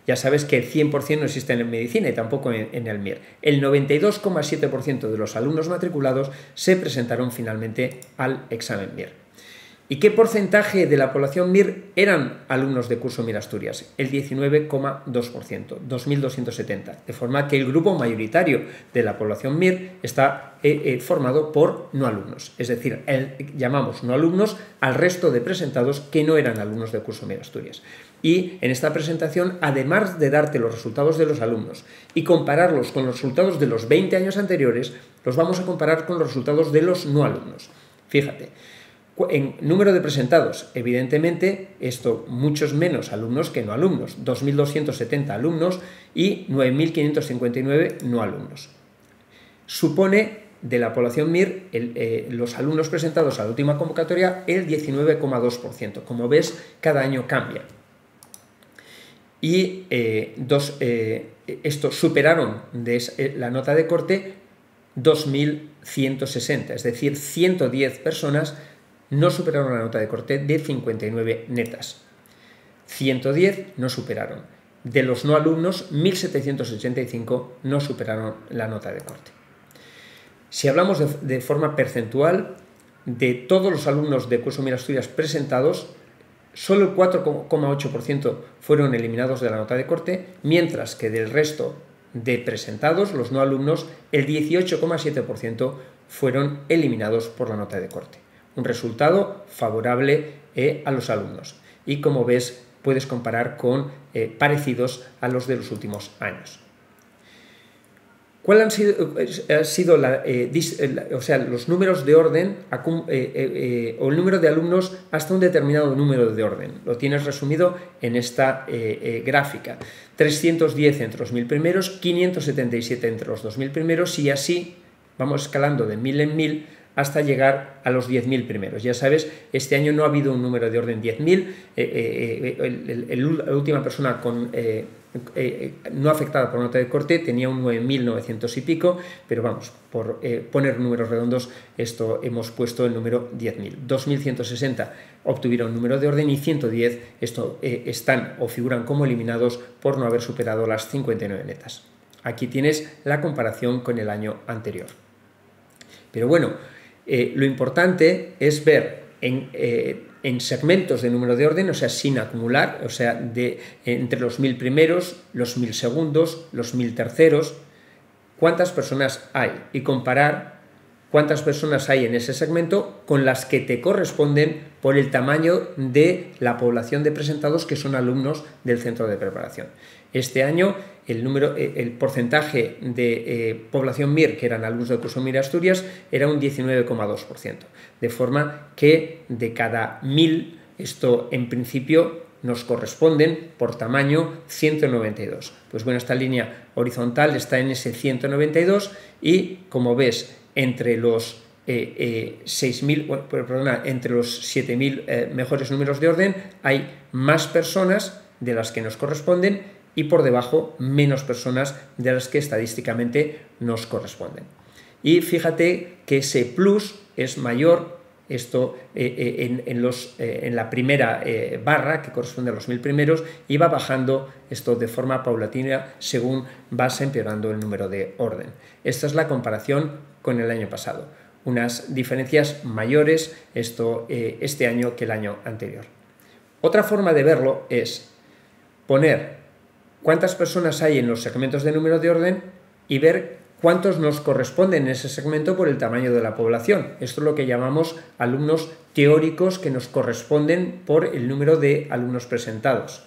Ya sabes que el 100% no existe en medicina y tampoco en, el MIR. El 92,7% de los alumnos matriculados se presentaron finalmente al examen MIR. ¿Y qué porcentaje de la población MIR eran alumnos de curso MIR Asturias? El 19,2%, 2.270. De forma que el grupo mayoritario de la población MIR está eh, eh, formado por no alumnos. Es decir, llamamos no alumnos al resto de presentados que no eran alumnos de curso MIR Asturias. Y en esta presentación, además de darte los resultados de los alumnos y compararlos con los resultados de los 20 años anteriores, los vamos a comparar con los resultados de los no alumnos. Fíjate. En número de presentados, evidentemente, esto muchos menos alumnos que no alumnos, 2.270 alumnos y 9.559 no alumnos. Supone de la población MIR eh, los alumnos presentados a la última convocatoria el 19,2%. Como ves, cada año cambia. Y eh, dos, eh, superaron de la nota de corte 2.160, es decir, 110 personas no superaron la nota de corte de 59 netas. 110 no superaron. De los no alumnos, 1.785 no superaron la nota de corte. Si hablamos de, forma percentual, de todos los alumnos de curso Asturias presentados, solo el 4,8% fueron eliminados de la nota de corte, mientras que del resto de presentados, los no alumnos, el 18,7% fueron eliminados por la nota de corte un resultado favorable eh, a los alumnos. Y como ves, puedes comparar con eh, parecidos a los de los últimos años. ¿Cuáles han sido, eh, sido o sea, los números de orden o el número de alumnos hasta un determinado número de orden? Lo tienes resumido en esta gráfica. 310 entre los 1000 primeros, 577 entre los 2000 primeros y así vamos escalando de 1000 en 1000 hasta llegar a los 10.000 primeros. Ya sabes, este año no ha habido un número de orden 10.000, eh, eh, eh, la última persona con, no afectada por nota de corte tenía un 9.900 y pico, pero vamos, por poner números redondos, esto hemos puesto el número 10.000. 2.160 obtuvieron número de orden y 110 esto, están o figuran como eliminados por no haber superado las 59 netas. Aquí tienes la comparación con el año anterior. Pero bueno, eh, lo importante es ver eh, en, segmentos de número de orden, o sea, sin acumular, o sea, de, entre los mil primeros, los mil segundos, los mil terceros, cuántas personas hay y comparar cuántas personas hay en ese segmento con las que te corresponden por el tamaño de la población de presentados que son alumnos del centro de preparación. Este año el, número, eh, el porcentaje de eh, población MIR que eran alumnos del curso MIR Asturias era un 19,2%. De forma que de cada mil, esto en principio nos corresponden por tamaño 192. Pues bueno, esta línea horizontal está en ese 192 y como ves, entre los eh, eh entre los 7.000 mejores números de orden hay más personas de las que nos corresponden y por debajo menos personas de las que estadísticamente nos corresponden. Y fíjate que ese plus es mayor, esto eh, eh, en, los, eh, en, la primera barra, que corresponde a los mil primeros, y va bajando esto de forma paulatina según vas empeorando el número de orden. Esta es la comparación con el año pasado. Unas diferencias mayores esto, este año que el año anterior. Otra forma de verlo es poner cuántas personas hay en los segmentos de número de orden y ver cuántos nos corresponden en ese segmento por el tamaño de la población. Esto es lo que llamamos alumnos teóricos que nos corresponden por el número de alumnos presentados.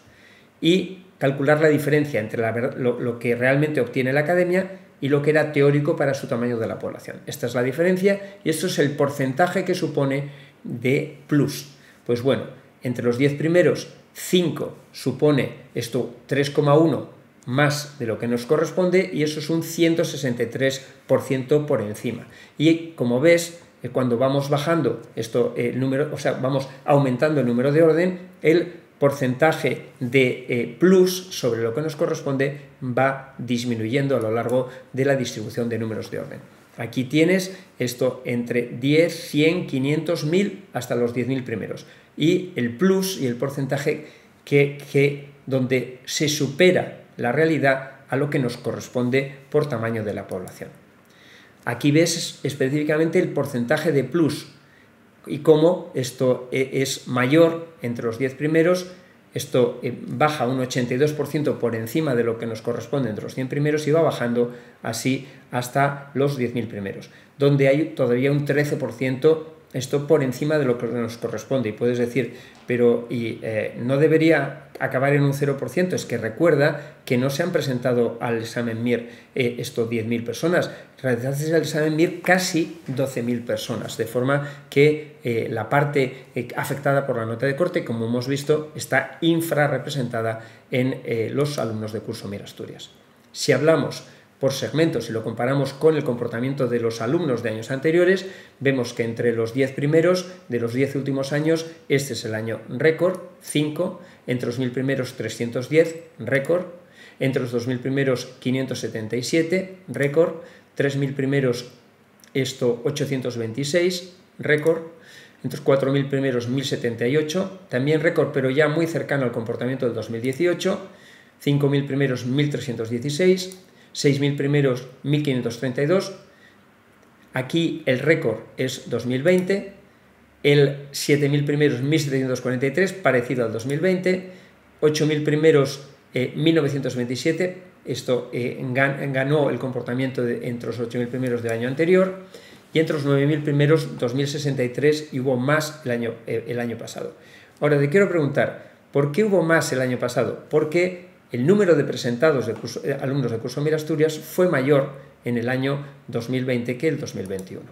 Y calcular la diferencia entre lo, que realmente obtiene la academia y lo que era teórico para su tamaño de la población. Esta es la diferencia y esto es el porcentaje que supone de plus. Pues bueno, entre los 10 primeros 5 supone esto 3,1 más de lo que nos corresponde y eso es un 163% por encima. Y como ves, cuando vamos bajando esto, el número, o sea, vamos aumentando el número de orden, el porcentaje de eh, plus sobre lo que nos corresponde va disminuyendo a lo largo de la distribución de números de orden. Aquí tienes esto entre 10, 100, 500, 1000 hasta los 10.000 primeros. Y el plus y el porcentaje que, que, donde se supera la realidad a lo que nos corresponde por tamaño de la población. Aquí ves específicamente el porcentaje de plus y cómo esto e, es mayor entre los 10 primeros, esto eh, baja un 82% por encima de lo que nos corresponde entre los 100 primeros y va bajando así hasta los 10.000 primeros, donde hay todavía un 13% esto por encima de lo que nos corresponde. Y puedes decir, pero y, eh, no debería acabar en un 0%. Es que recuerda que no se han presentado al examen MIR eh, estos 10.000 personas. Realizaste el examen MIR casi 12.000 personas. De forma que eh, la parte afectada por la nota de corte, como hemos visto, está infrarrepresentada en los alumnos de curso MIR Asturias. Si hablamos por segmentos, si lo comparamos con el comportamiento de los alumnos de años anteriores, vemos que entre los 10 primeros de los 10 últimos años, este es el año récord, 5, entre los 1000 primeros 310, récord, entre los 2000 primeros 577, récord, 3000 primeros esto 826, récord, entre los 4000 primeros 1078, también récord, pero ya muy cercano al comportamiento del 2018, 5000 primeros 1316, 6.000 primeros 1.532, aquí el récord es 2020, el 7.000 primeros 1.743, parecido al 2020, 8.000 primeros 1.927, eh, esto eh, ganó el comportamiento entre los 8.000 primeros del año anterior, y entre los 9.000 primeros 2.063 y hubo más el año, eh, el año pasado. Ahora te quiero preguntar, ¿por qué hubo más el año pasado? Porque el número de presentados de eh, alumnos de curso Mir Asturias fue mayor en el año 2020 que el 2021.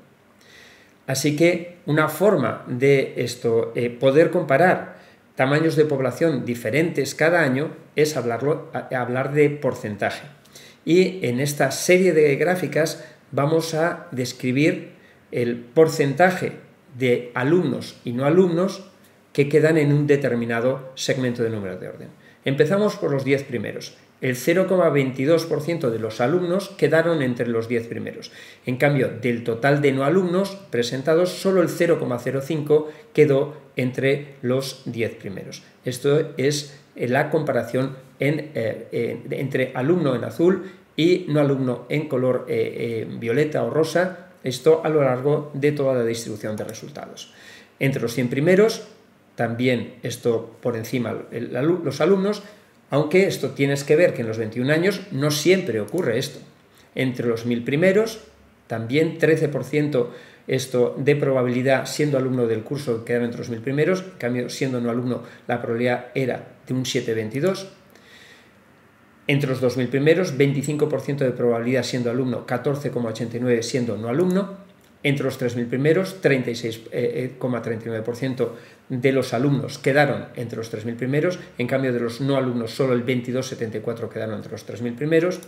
Así que una forma de esto, eh, poder comparar tamaños de población diferentes cada año es hablarlo, hablar de porcentaje. Y en esta serie de gráficas vamos a describir el porcentaje de alumnos y no alumnos que quedan en un determinado segmento de número de orden. Empezamos por los 10 primeros. El 0,22% de los alumnos quedaron entre los 10 primeros. En cambio, del total de no alumnos presentados, solo el 0,05 quedó entre los 10 primeros. Esto es la comparación eh, entre alumno en azul y no alumno en color eh, eh, violeta o rosa, esto a lo largo de toda la distribución de resultados. Entre los 100 primeros, también esto por encima los alumnos, aunque esto tienes que ver que en los 21 años no siempre ocurre esto. Entre los mil primeros, también 13% esto de probabilidad siendo alumno del curso que quedaron entre los mil primeros, en cambio siendo no alumno la probabilidad era de un 7,22. Entre los 2.000 primeros, 25% de probabilidad siendo alumno, 14,89 siendo no alumno. Entre los 3.000 primeros, 36,39% eh, eh, de los alumnos quedaron entre los 3.000 primeros, en cambio de los no alumnos solo el 22,74% quedaron entre los 3.000 primeros,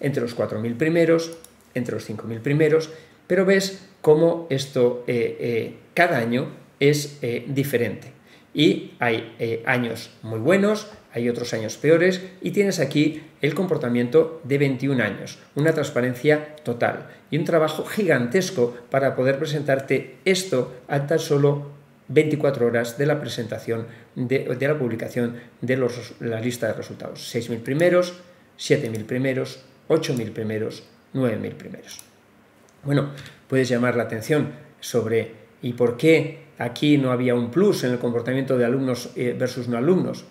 entre los 4.000 primeros, entre los 5.000 primeros, pero ves cómo esto eh, cada año es diferente. Y hay años muy buenos, hay otros años peores y tienes aquí el comportamiento de 21 años, una transparencia total y un trabajo gigantesco para poder presentarte esto a tan solo 24 horas de la presentación, de, la publicación de la lista de resultados. 6.000 primeros, 7.000 primeros, 8.000 primeros, 9.000 primeros. Bueno, puedes llamar la atención sobre ¿y por qué aquí no había un plus en el comportamiento de alumnos eh, versus no alumnos?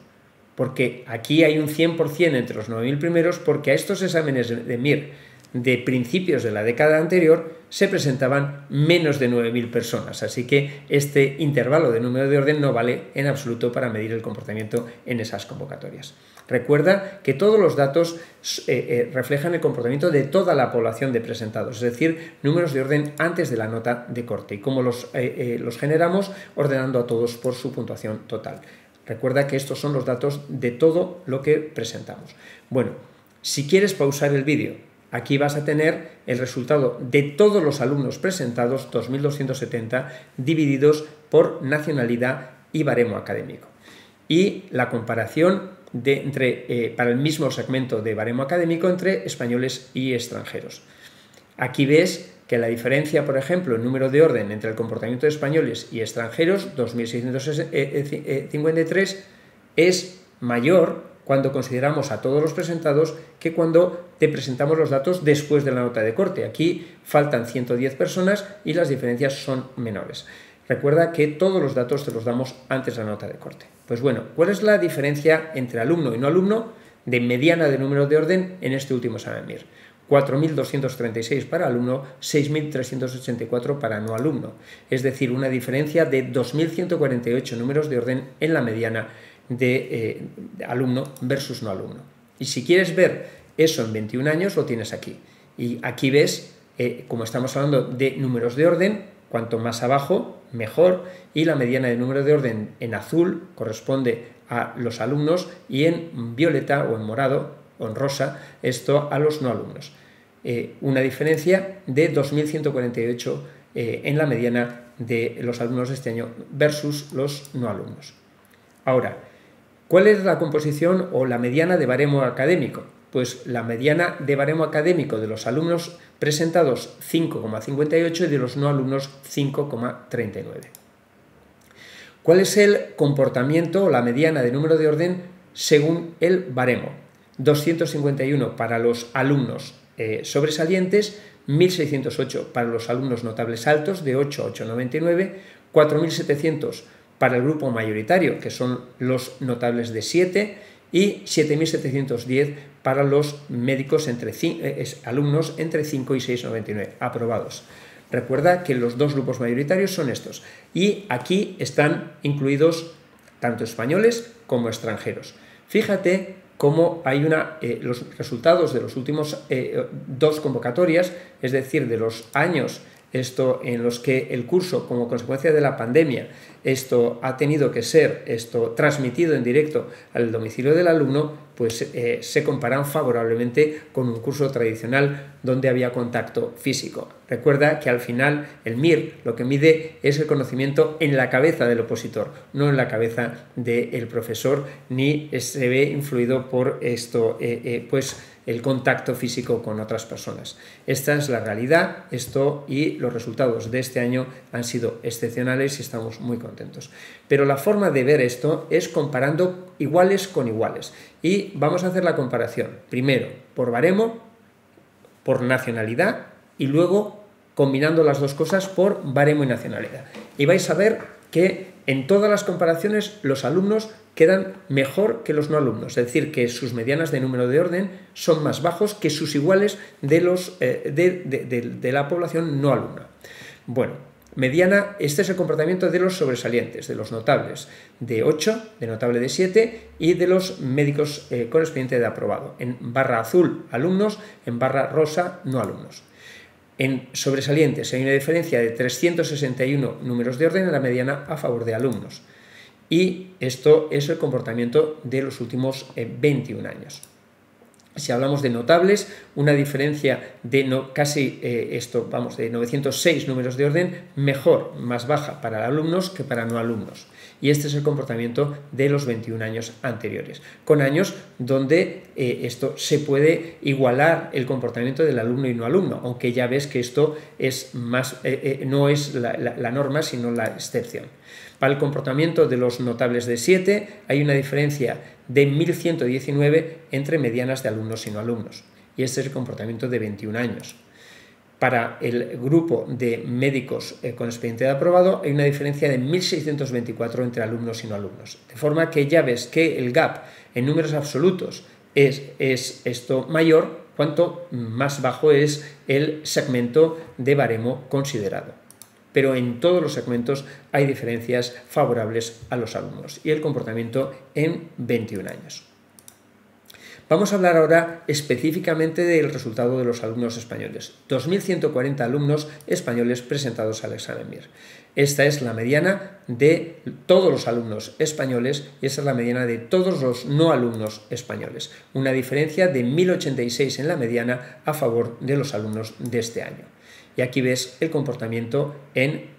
Porque aquí hay un 100% entre los 9.000 primeros, porque a estos exámenes de MIR de principios de la década anterior se presentaban menos de 9.000 personas, así que este intervalo de número de orden no vale en absoluto para medir el comportamiento en esas convocatorias. Recuerda que todos los datos eh, eh, reflejan el comportamiento de toda la población de presentados, es decir, números de orden antes de la nota de corte y cómo eh, los generamos ordenando a todos por su puntuación total. Recuerda que estos son los datos de todo lo que presentamos. Bueno, si quieres pausar el vídeo Aquí vas a tener el resultado de todos los alumnos presentados, 2.270, divididos por nacionalidad y baremo académico. Y la comparación de, entre, eh, para el mismo segmento de baremo académico entre españoles y extranjeros. Aquí ves que la diferencia, por ejemplo, en número de orden entre el comportamiento de españoles y extranjeros, 2.653, es mayor cuando consideramos a todos los presentados que cuando te presentamos los datos después de la nota de corte. Aquí faltan 110 personas y las diferencias son menores. Recuerda que todos los datos te los damos antes de la nota de corte. Pues bueno, ¿cuál es la diferencia entre alumno y no alumno de mediana de número de orden en este último examen MIR? 4.236 para alumno, 6.384 para no alumno. Es decir, una diferencia de 2.148 números de orden en la mediana de, eh, alumno versus no alumno. Y si quieres ver eso en 21 años, lo tienes aquí. Y aquí ves, eh, como estamos hablando de números de orden, cuanto más abajo, mejor. Y la mediana de número de orden en azul corresponde a los alumnos y en violeta o en morado o en rosa, esto a los no alumnos. Eh, una diferencia de 2.148 eh, en la mediana de los alumnos de este año versus los no alumnos. Ahora, ¿cuál es la composición o la mediana de baremo académico? Pues la mediana de baremo académico de los alumnos presentados 5,58 y de los no alumnos 5,39. ¿Cuál es el comportamiento o la mediana de número de orden según el baremo? 251 para los alumnos eh, sobresalientes, 1.608 para los alumnos notables altos, de 8 a 8,99, 4.700 para el grupo mayoritario, que son los notables de 7, y 7.710 para los médicos entre eh, alumnos entre 5 y 6,99, aprobados. Recuerda que los dos grupos mayoritarios son estos. Y aquí están incluidos tanto españoles como extranjeros. Fíjate cómo hay una, eh, los resultados de los últimos eh, dos convocatorias, es decir, de los años esto en los que el curso, como consecuencia de la pandemia, esto ha tenido que ser esto transmitido en directo al domicilio del alumno, pues eh, se comparan favorablemente con un curso tradicional donde había contacto físico. Recuerda que al final el MIR lo que mide es el conocimiento en la cabeza del opositor, no en la cabeza del profesor, ni se ve influido por esto, eh, eh, pues el contacto físico con otras personas. Esta es la realidad, esto y los resultados de este año han sido excepcionales y estamos muy contentos. Pero la forma de ver esto es comparando iguales con iguales. Y vamos a hacer la comparación, primero por baremo, por nacionalidad y luego combinando las dos cosas por baremo y nacionalidad. Y vais a ver que en todas las comparaciones los alumnos quedan mejor que los no alumnos, es decir, que sus medianas de número de orden son más bajos que sus iguales de, los, eh, de, la población no alumna. Bueno, mediana, este es el comportamiento de los sobresalientes, de los notables de 8, de notable de 7 y de los médicos eh, con expediente de aprobado. En barra azul, alumnos, en barra rosa, no alumnos. En sobresalientes hay una diferencia de 361 números de orden en la mediana a favor de alumnos. Y esto es el comportamiento de los últimos 21 eh, años. Si hablamos de notables, una diferencia de casi eh, esto, vamos, de 906 números de orden, mejor, más baja para alumnos que para no alumnos. Y este es el comportamiento de los 21 años anteriores, con años donde eh, esto se puede igualar el comportamiento del alumno y no alumno, aunque ya ves que esto es más, eh, no es la norma, sino la excepción. Para el comportamiento de los notables de 7 hay una diferencia de 1.119 entre medianas de alumnos y no alumnos. Y este es el comportamiento de 21 años. Para el grupo de médicos eh, con expediente de aprobado hay una diferencia de 1.624 entre alumnos y no alumnos. De forma que ya ves que el gap en números absolutos es, es esto mayor cuanto más bajo es el segmento de baremo considerado pero en todos los segmentos hay diferencias favorables a los alumnos y el comportamiento en 21 años. Vamos a hablar ahora específicamente del resultado de los alumnos españoles. 2.140 alumnos españoles presentados al examen MIR. Esta es la mediana de todos los alumnos españoles y esa es la mediana de todos los no alumnos españoles. Una diferencia de 1.086 en la mediana a favor de los alumnos de este año. Y aquí ves el comportamiento en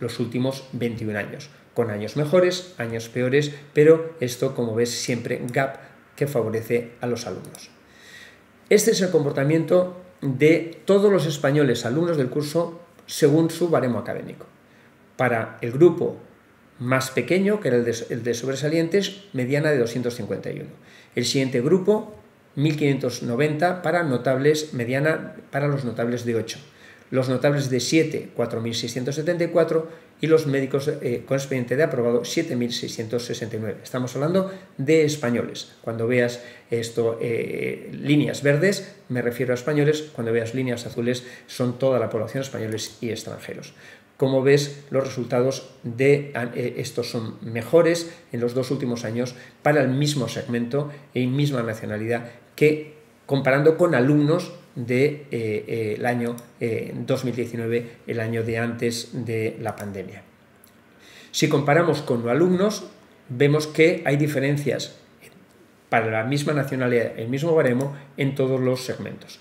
los últimos 21 años, con años mejores, años peores, pero esto, como ves, siempre gap que favorece a los alumnos. Este es el comportamiento de todos los españoles alumnos del curso según su baremo académico. Para el grupo más pequeño, que era el de, sobresalientes, mediana de 251. El siguiente grupo, 1590 para notables, mediana para los notables de 8 los notables de 7, 4.674 y los médicos eh, con expediente de aprobado 7.669. Estamos hablando de españoles. Cuando veas esto, eh, líneas verdes, me refiero a españoles, cuando veas líneas azules, son toda la población españoles y extranjeros. Como ves, los resultados de eh, estos son mejores en los dos últimos años para el mismo segmento y misma nacionalidad que comparando con alumnos del de, eh, eh, año 2019, eh, el año de antes de la pandemia. Si comparamos con los alumnos, vemos que hay diferencias para la misma nacionalidad, el mismo baremo, en todos los segmentos.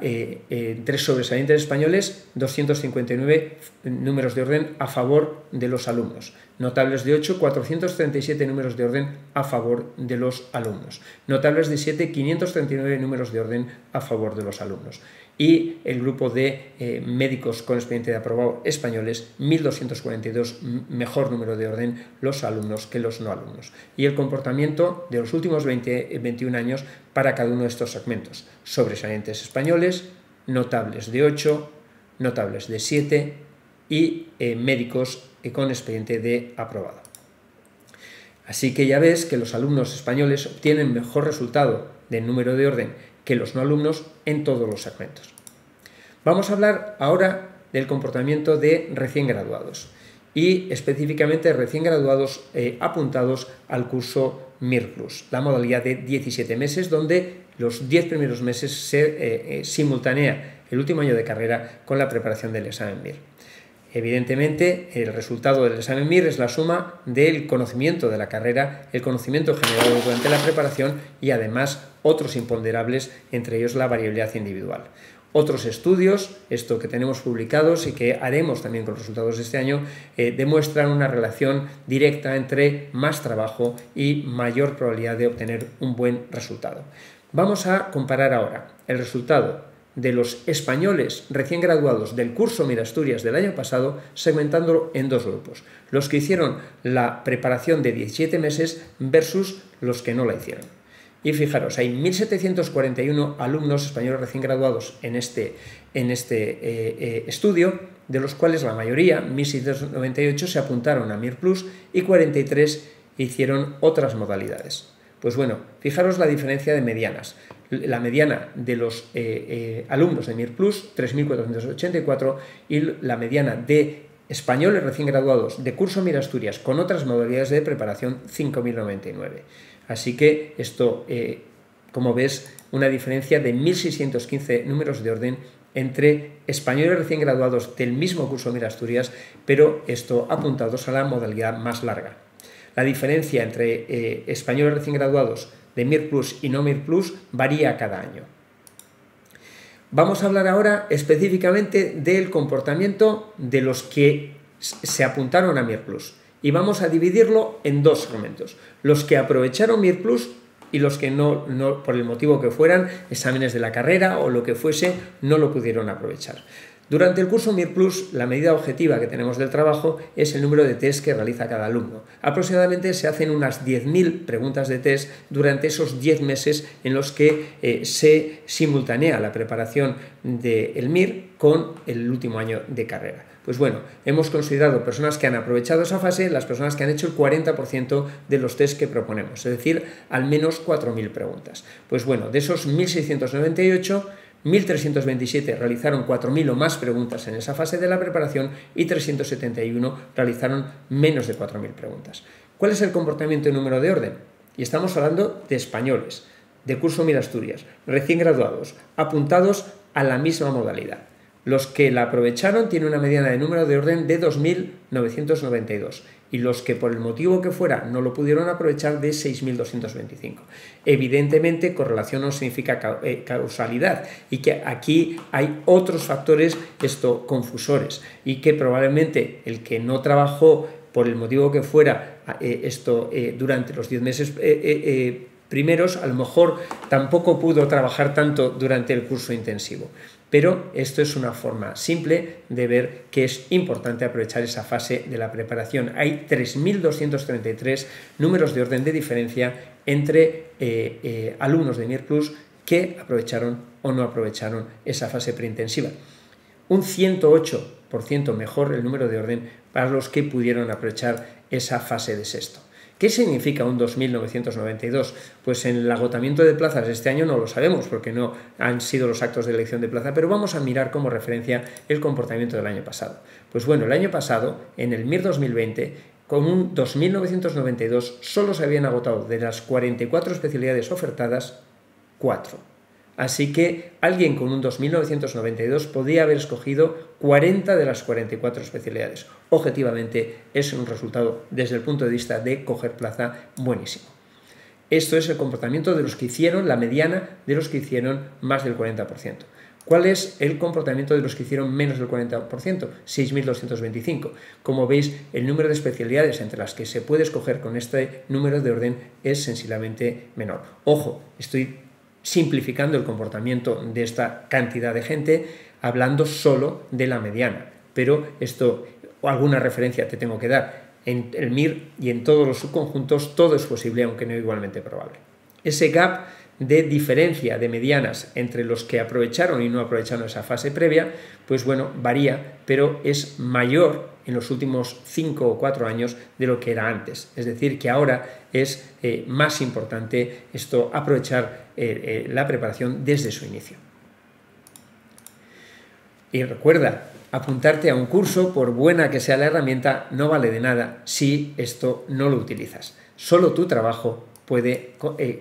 Eh, eh, tres sobresalientes españoles, 259 números de orden a favor de los alumnos. Notables de 8, 437 números de orden a favor de los alumnos. Notables de 7, 539 números de orden a favor de los alumnos y el grupo de eh, médicos con expediente de aprobado españoles, 1.242 mejor número de orden los alumnos que los no alumnos. Y el comportamiento de los últimos 20, 21 años para cada uno de estos segmentos. Sobresalientes españoles, notables de 8, notables de 7 y eh, médicos eh, con expediente de aprobado. Así que ya ves que los alumnos españoles obtienen mejor resultado de número de orden que los no alumnos en todos los segmentos. Vamos a hablar ahora del comportamiento de recién graduados y específicamente recién graduados eh, apuntados al curso MIR la modalidad de 17 meses donde los 10 primeros meses se eh, eh, simultanea el último año de carrera con la preparación del examen MIR. Evidentemente, el resultado del examen MIR es la suma del conocimiento de la carrera, el conocimiento generado durante la preparación y además otros imponderables, entre ellos la variabilidad individual. Otros estudios, esto que tenemos publicados y que haremos también con los resultados de este año, eh, demuestran una relación directa entre más trabajo y mayor probabilidad de obtener un buen resultado. Vamos a comparar ahora el resultado de los españoles recién graduados del curso Mirasturias del año pasado, segmentándolo en dos grupos. Los que hicieron la preparación de 17 meses versus los que no la hicieron. Y fijaros, hay 1.741 alumnos españoles recién graduados en este, en este eh, eh, estudio, de los cuales la mayoría, 1.698, se apuntaron a MIR Plus y 43 hicieron otras modalidades. Pues bueno, fijaros la diferencia de medianas. La mediana de los eh, eh, alumnos de MIR Plus, 3.484, y la mediana de españoles recién graduados de curso MIR Asturias con otras modalidades de preparación, 5.099. Así que esto, eh, como ves, una diferencia de 1.615 números de orden entre españoles recién graduados del mismo curso MIR Asturias, pero esto apuntados a la modalidad más larga. La diferencia entre españoles recién graduados de MIR Plus y no MIR Plus varía cada año. Vamos a hablar ahora específicamente del comportamiento de los que se apuntaron a MIR Plus y vamos a dividirlo en dos segmentos. Los que aprovecharon MIR Plus y los que no, no, por el motivo que fueran, exámenes de la carrera o lo que fuese, no lo pudieron aprovechar. Durante el curso MIR Plus, la medida objetiva que tenemos del trabajo es el número de test que realiza cada alumno. Aproximadamente se hacen unas 10.000 preguntas de test durante esos 10 meses en los que eh, se simultanea la preparación del MIR con el último año de carrera. Pues bueno, hemos considerado personas que han aprovechado esa fase, las personas que han hecho el 40% de los test que proponemos, es decir, al menos 4.000 preguntas. Pues bueno, de esos 1.698, 1.327 realizaron 4.000 o más preguntas en esa fase de la preparación y 371 realizaron menos de 4.000 preguntas. ¿Cuál es el comportamiento en número de orden? Y estamos hablando de españoles. de curso Mir Asturias, recién graduados, apuntados a la misma modalidad. Los que la aprovecharon tienen una mediana de número de orden de 2.992 y los que por el motivo que fuera no lo pudieron aprovechar de 6.225. Evidentemente, correlación no significa eh, causalidad y que aquí hay otros factores esto confusores y que probablemente el que no trabajó por el motivo que fuera eh, esto eh, durante los 10 meses primeros, a lo mejor tampoco pudo trabajar tanto durante el curso intensivo. Pero esto es una forma simple de ver que es importante aprovechar esa fase de la preparación. Hay 3.233 números de orden de diferencia entre eh, eh, alumnos de MIR Plus que aprovecharon o no aprovecharon esa fase preintensiva. Un 108% mejor el número de orden para los que pudieron aprovechar esa fase de sexto. ¿Qué significa un 2.992? Pues en el agotamiento de plazas este año no lo sabemos porque no han sido los actos de elección de plaza, pero vamos a mirar como referencia el comportamiento del año pasado. Pues bueno, el año pasado, en el MIR 2020, con un 2.992 solo se habían agotado de las 44 especialidades ofertadas, 4. Así que alguien con un 2.992 podía haber escogido 40 de las 44 especialidades. Objetivamente es un resultado desde el punto de vista de coger plaza buenísimo. Esto es el comportamiento de los que hicieron la mediana de los que hicieron más del 40%. ¿Cuál es el comportamiento de los que hicieron menos del 40%? 6.225. Como veis, el número de especialidades entre las que se puede escoger con este número de orden es sensiblemente menor. Ojo, estoy simplificando el comportamiento de esta cantidad de gente, hablando solo de la mediana. Pero esto, alguna referencia te tengo que dar. En el MIR y en todos los subconjuntos todo es posible, aunque no igualmente probable. Ese gap de diferencia de medianas entre los que aprovecharon y no aprovecharon esa fase previa, pues bueno, varía, pero es mayor en los últimos cinco o cuatro años de lo que era antes. Es decir, que ahora es eh, más importante esto aprovechar eh, eh, la preparación desde su inicio. Y recuerda, apuntarte a un curso, por buena que sea la herramienta, no vale de nada si esto no lo utilizas. Solo tu trabajo puede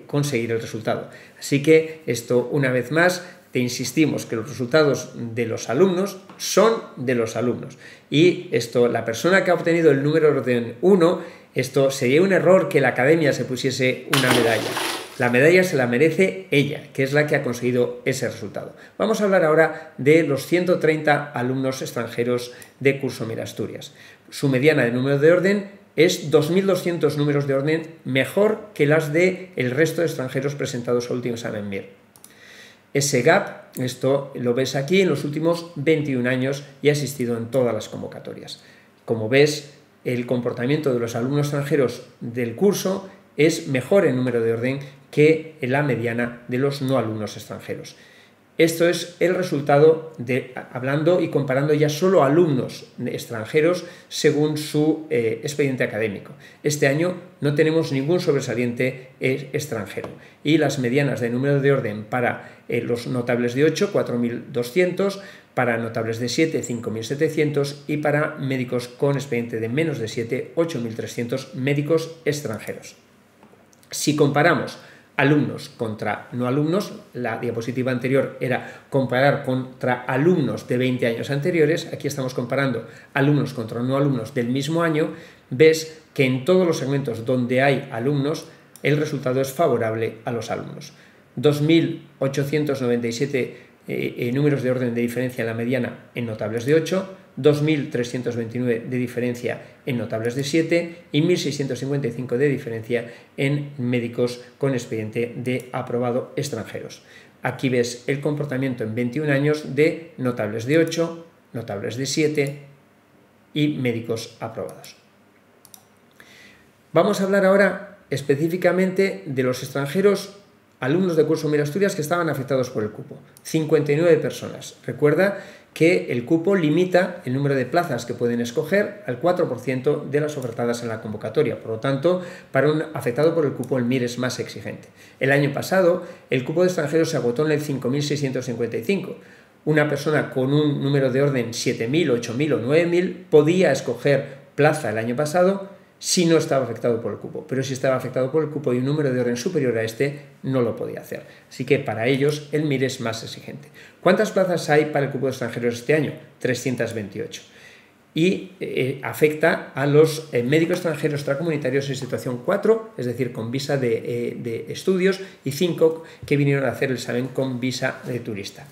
conseguir el resultado. Así que esto, una vez más, te insistimos que los resultados de los alumnos son de los alumnos. Y esto, la persona que ha obtenido el número de orden 1, esto sería un error que la academia se pusiese una medalla. La medalla se la merece ella, que es la que ha conseguido ese resultado. Vamos a hablar ahora de los 130 alumnos extranjeros de Curso Mirasturias. Su mediana de número de orden es 2.200 números de orden mejor que las de el resto de extranjeros presentados al último examen MIR. Ese gap, esto lo ves aquí, en los últimos 21 años y ha existido en todas las convocatorias. Como ves, el comportamiento de los alumnos extranjeros del curso es mejor en número de orden que la mediana de los no alumnos extranjeros. Esto es el resultado de, hablando y comparando ya solo alumnos extranjeros según su eh, expediente académico. Este año no tenemos ningún sobresaliente eh, extranjero y las medianas de número de orden para eh, los notables de 8, 4.200, para notables de 7, 5.700 y para médicos con expediente de menos de 7, 8.300 médicos extranjeros. Si comparamos alumnos contra no alumnos. La diapositiva anterior era comparar contra alumnos de 20 años anteriores. Aquí estamos comparando alumnos contra no alumnos del mismo año. Ves que en todos los segmentos donde hay alumnos, el resultado es favorable a los alumnos. 2.897 eh, eh, números de orden de diferencia en la mediana en notables de 8, 2.329 de diferencia en notables de 7 y 1.655 de diferencia en médicos con expediente de aprobado extranjeros. Aquí ves el comportamiento en 21 años de notables de 8, notables de 7 y médicos aprobados. Vamos a hablar ahora específicamente de los extranjeros alumnos de curso Mira Asturias que estaban afectados por el cupo. 59 personas. Recuerda que el cupo limita el número de plazas que pueden escoger al 4% de las ofertadas en la convocatoria. Por lo tanto, para un afectado por el cupo el MIR es más exigente. El año pasado, el cupo de extranjeros se agotó en el 5.655. Una persona con un número de orden 7.000, 8.000 o 9.000 podía escoger plaza el año pasado si no estaba afectado por el cupo. Pero si estaba afectado por el cupo y un número de orden superior a este, no lo podía hacer. Así que para ellos el MIR es más exigente. ¿Cuántas plazas hay para el cupo de extranjeros este año? 328. Y eh, afecta a los eh, médicos extranjeros extracomunitarios en situación 4, es decir, con visa de, eh, de estudios, y 5 que vinieron a hacer el examen con visa de turista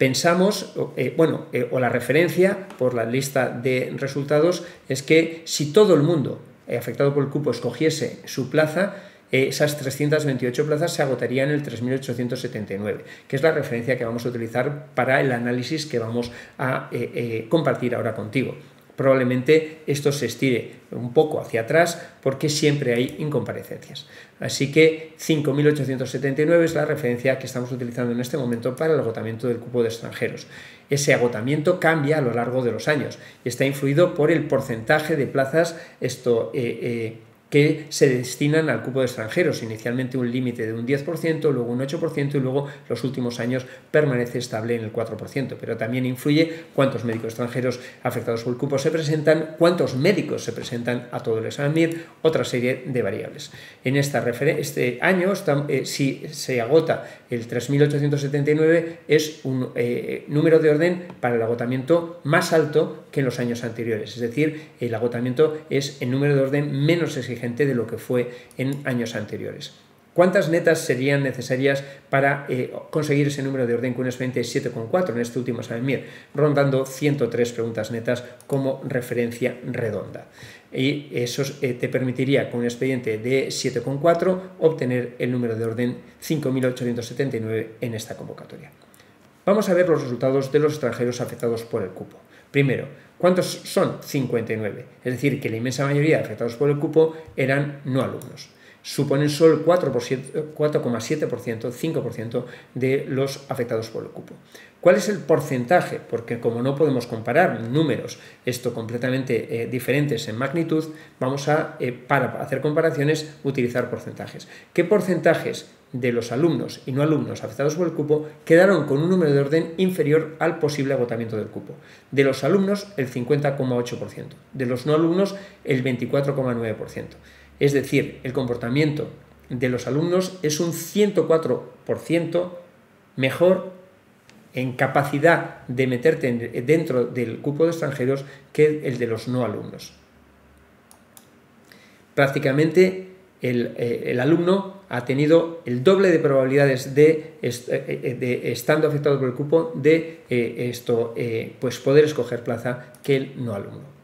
pensamos, bueno, o la referencia por la lista de resultados es que si todo el mundo afectado por el cupo escogiese su plaza, esas 328 plazas se agotarían en el 3.879, que es la referencia que vamos a utilizar para el análisis que vamos a eh, eh, compartir ahora contigo. Probablemente esto se estire un poco hacia atrás porque siempre hay incomparecencias. Así que 5.879 es la referencia que estamos utilizando en este momento para el agotamiento del cupo de extranjeros. Ese agotamiento cambia a lo largo de los años y está influido por el porcentaje de plazas esto, eh, que se destinan al cupo de extranjeros, inicialmente un límite de un 10%, luego un 8% y luego los últimos años permanece estable en el 4%, pero también influye cuántos médicos extranjeros afectados por el cupo se presentan, cuántos médicos se presentan a todo el examen otra serie de variables. En esta este año, eh, si se agota el 3.879, es un eh, número de orden para el agotamiento más alto que en los años anteriores, es decir, el agotamiento es el número de orden menos exigente de lo que fue en años anteriores. ¿Cuántas netas serían necesarias para eh, conseguir ese número de orden con un expediente de 7,4 en este último examen? Rondando 103 preguntas netas como referencia redonda. Y eso eh, te permitiría con un expediente de 7,4 obtener el número de orden 5.879 en esta convocatoria. Vamos a ver los resultados de los extranjeros afectados por el cupo. Primero, ¿cuántos son? 59. Es decir, que la inmensa mayoría afectados por el cupo eran no alumnos. Suponen solo el 4,7%, 5% de los afectados por el cupo. ¿Cuál es el porcentaje? Porque como no podemos comparar números esto completamente eh, diferentes en magnitud, vamos a, eh, para hacer comparaciones, utilizar porcentajes. ¿Qué porcentajes de los alumnos y no alumnos afectados por el cupo quedaron con un número de orden inferior al posible agotamiento del cupo. De los alumnos, el 50,8%. De los no alumnos, el 24,9%. Es decir, el comportamiento de los alumnos es un 104% mejor en capacidad de meterte dentro del cupo de extranjeros que el de los no alumnos. Prácticamente eh, el, alumno ha tenido el doble de probabilidades de, eh, eh, estando afectado por el cupo de esto, pues poder escoger plaza que el no alumno.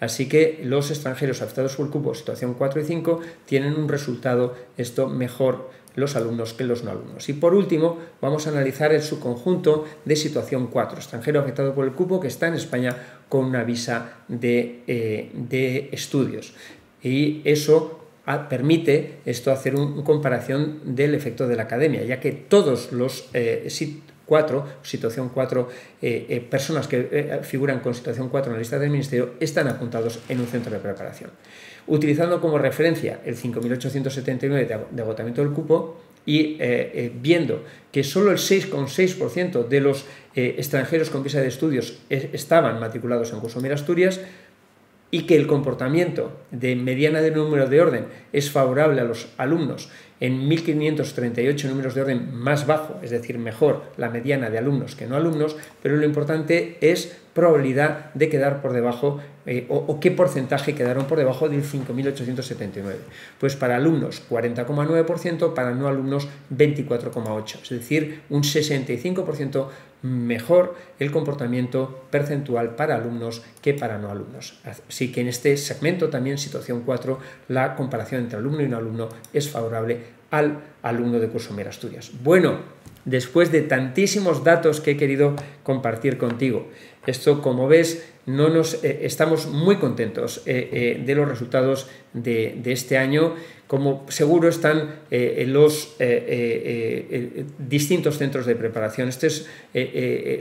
Así que los extranjeros afectados por el cupo, situación 4 y 5, tienen un resultado esto mejor los alumnos que los no alumnos. Y por último, vamos a analizar el subconjunto de situación 4, extranjero afectado por el cupo que está en España con una visa de, de estudios. Y eso permite esto hacer una comparación del efecto de la academia, ya que todos los eh, cuatro, situación 4, eh, eh, personas que figuran con situación 4 en la lista del Ministerio están apuntados en un centro de preparación. Utilizando como referencia el 5.879 de agotamiento del cupo, y viendo que solo el 6,6% de los extranjeros con visa de estudios estaban matriculados en Curso Asturias, y que el comportamiento de mediana de número de orden es favorable a los alumnos en 1538 números de orden más bajo, es decir, mejor la mediana de alumnos que no alumnos, pero lo importante es probabilidad de quedar por debajo eh, o, qué porcentaje quedaron por debajo del 5.879. Pues para alumnos 40,9%, para no alumnos 24,8%, es decir, un 65% mejor el comportamiento percentual para alumnos que para no alumnos. Así que en este segmento también, situación 4, la comparación entre alumno y no alumno es favorable al alumno de curso Mera Asturias. Bueno, después de tantísimos datos que he querido compartir contigo, esto como ves no nos, eh, estamos muy contentos eh, eh, de los resultados de, este año, como seguro están los distintos centros de preparación. Este es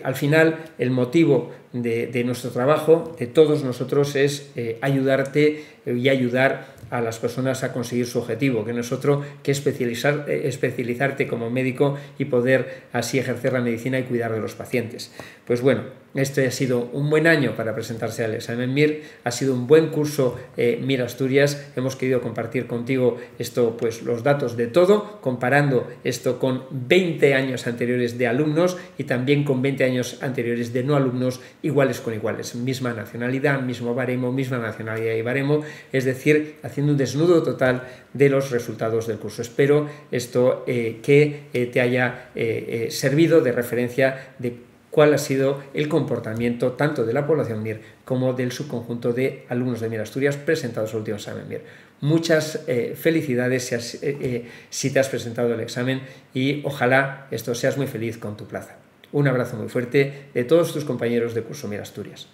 al final el motivo de, nuestro trabajo, de todos nosotros, es ayudarte y ayudar a las personas a conseguir su objetivo, que no es otro que especializar, especializarte como médico y poder así ejercer la medicina y cuidar de los pacientes. Pues bueno, este ha sido un buen año para presentarse al examen MIR, ha sido un buen curso eh, MIR Asturias, hemos querido compartir contigo esto, pues los datos de todo, comparando esto con 20 años anteriores de alumnos y también con 20 años anteriores de no alumnos iguales con iguales, misma nacionalidad, mismo baremo, misma nacionalidad y baremo, es decir, haciendo un desnudo total de los resultados del curso. Espero esto eh, que eh, te haya servido de referencia de cuál ha sido el comportamiento tanto de la población MIR como del subconjunto de alumnos de MIR Asturias presentados al último examen MIR. Muchas eh, felicidades si, eh, eh, si te has presentado el examen y ojalá esto seas muy feliz con tu plaza. Un abrazo muy fuerte de todos tus compañeros de curso MIR Asturias.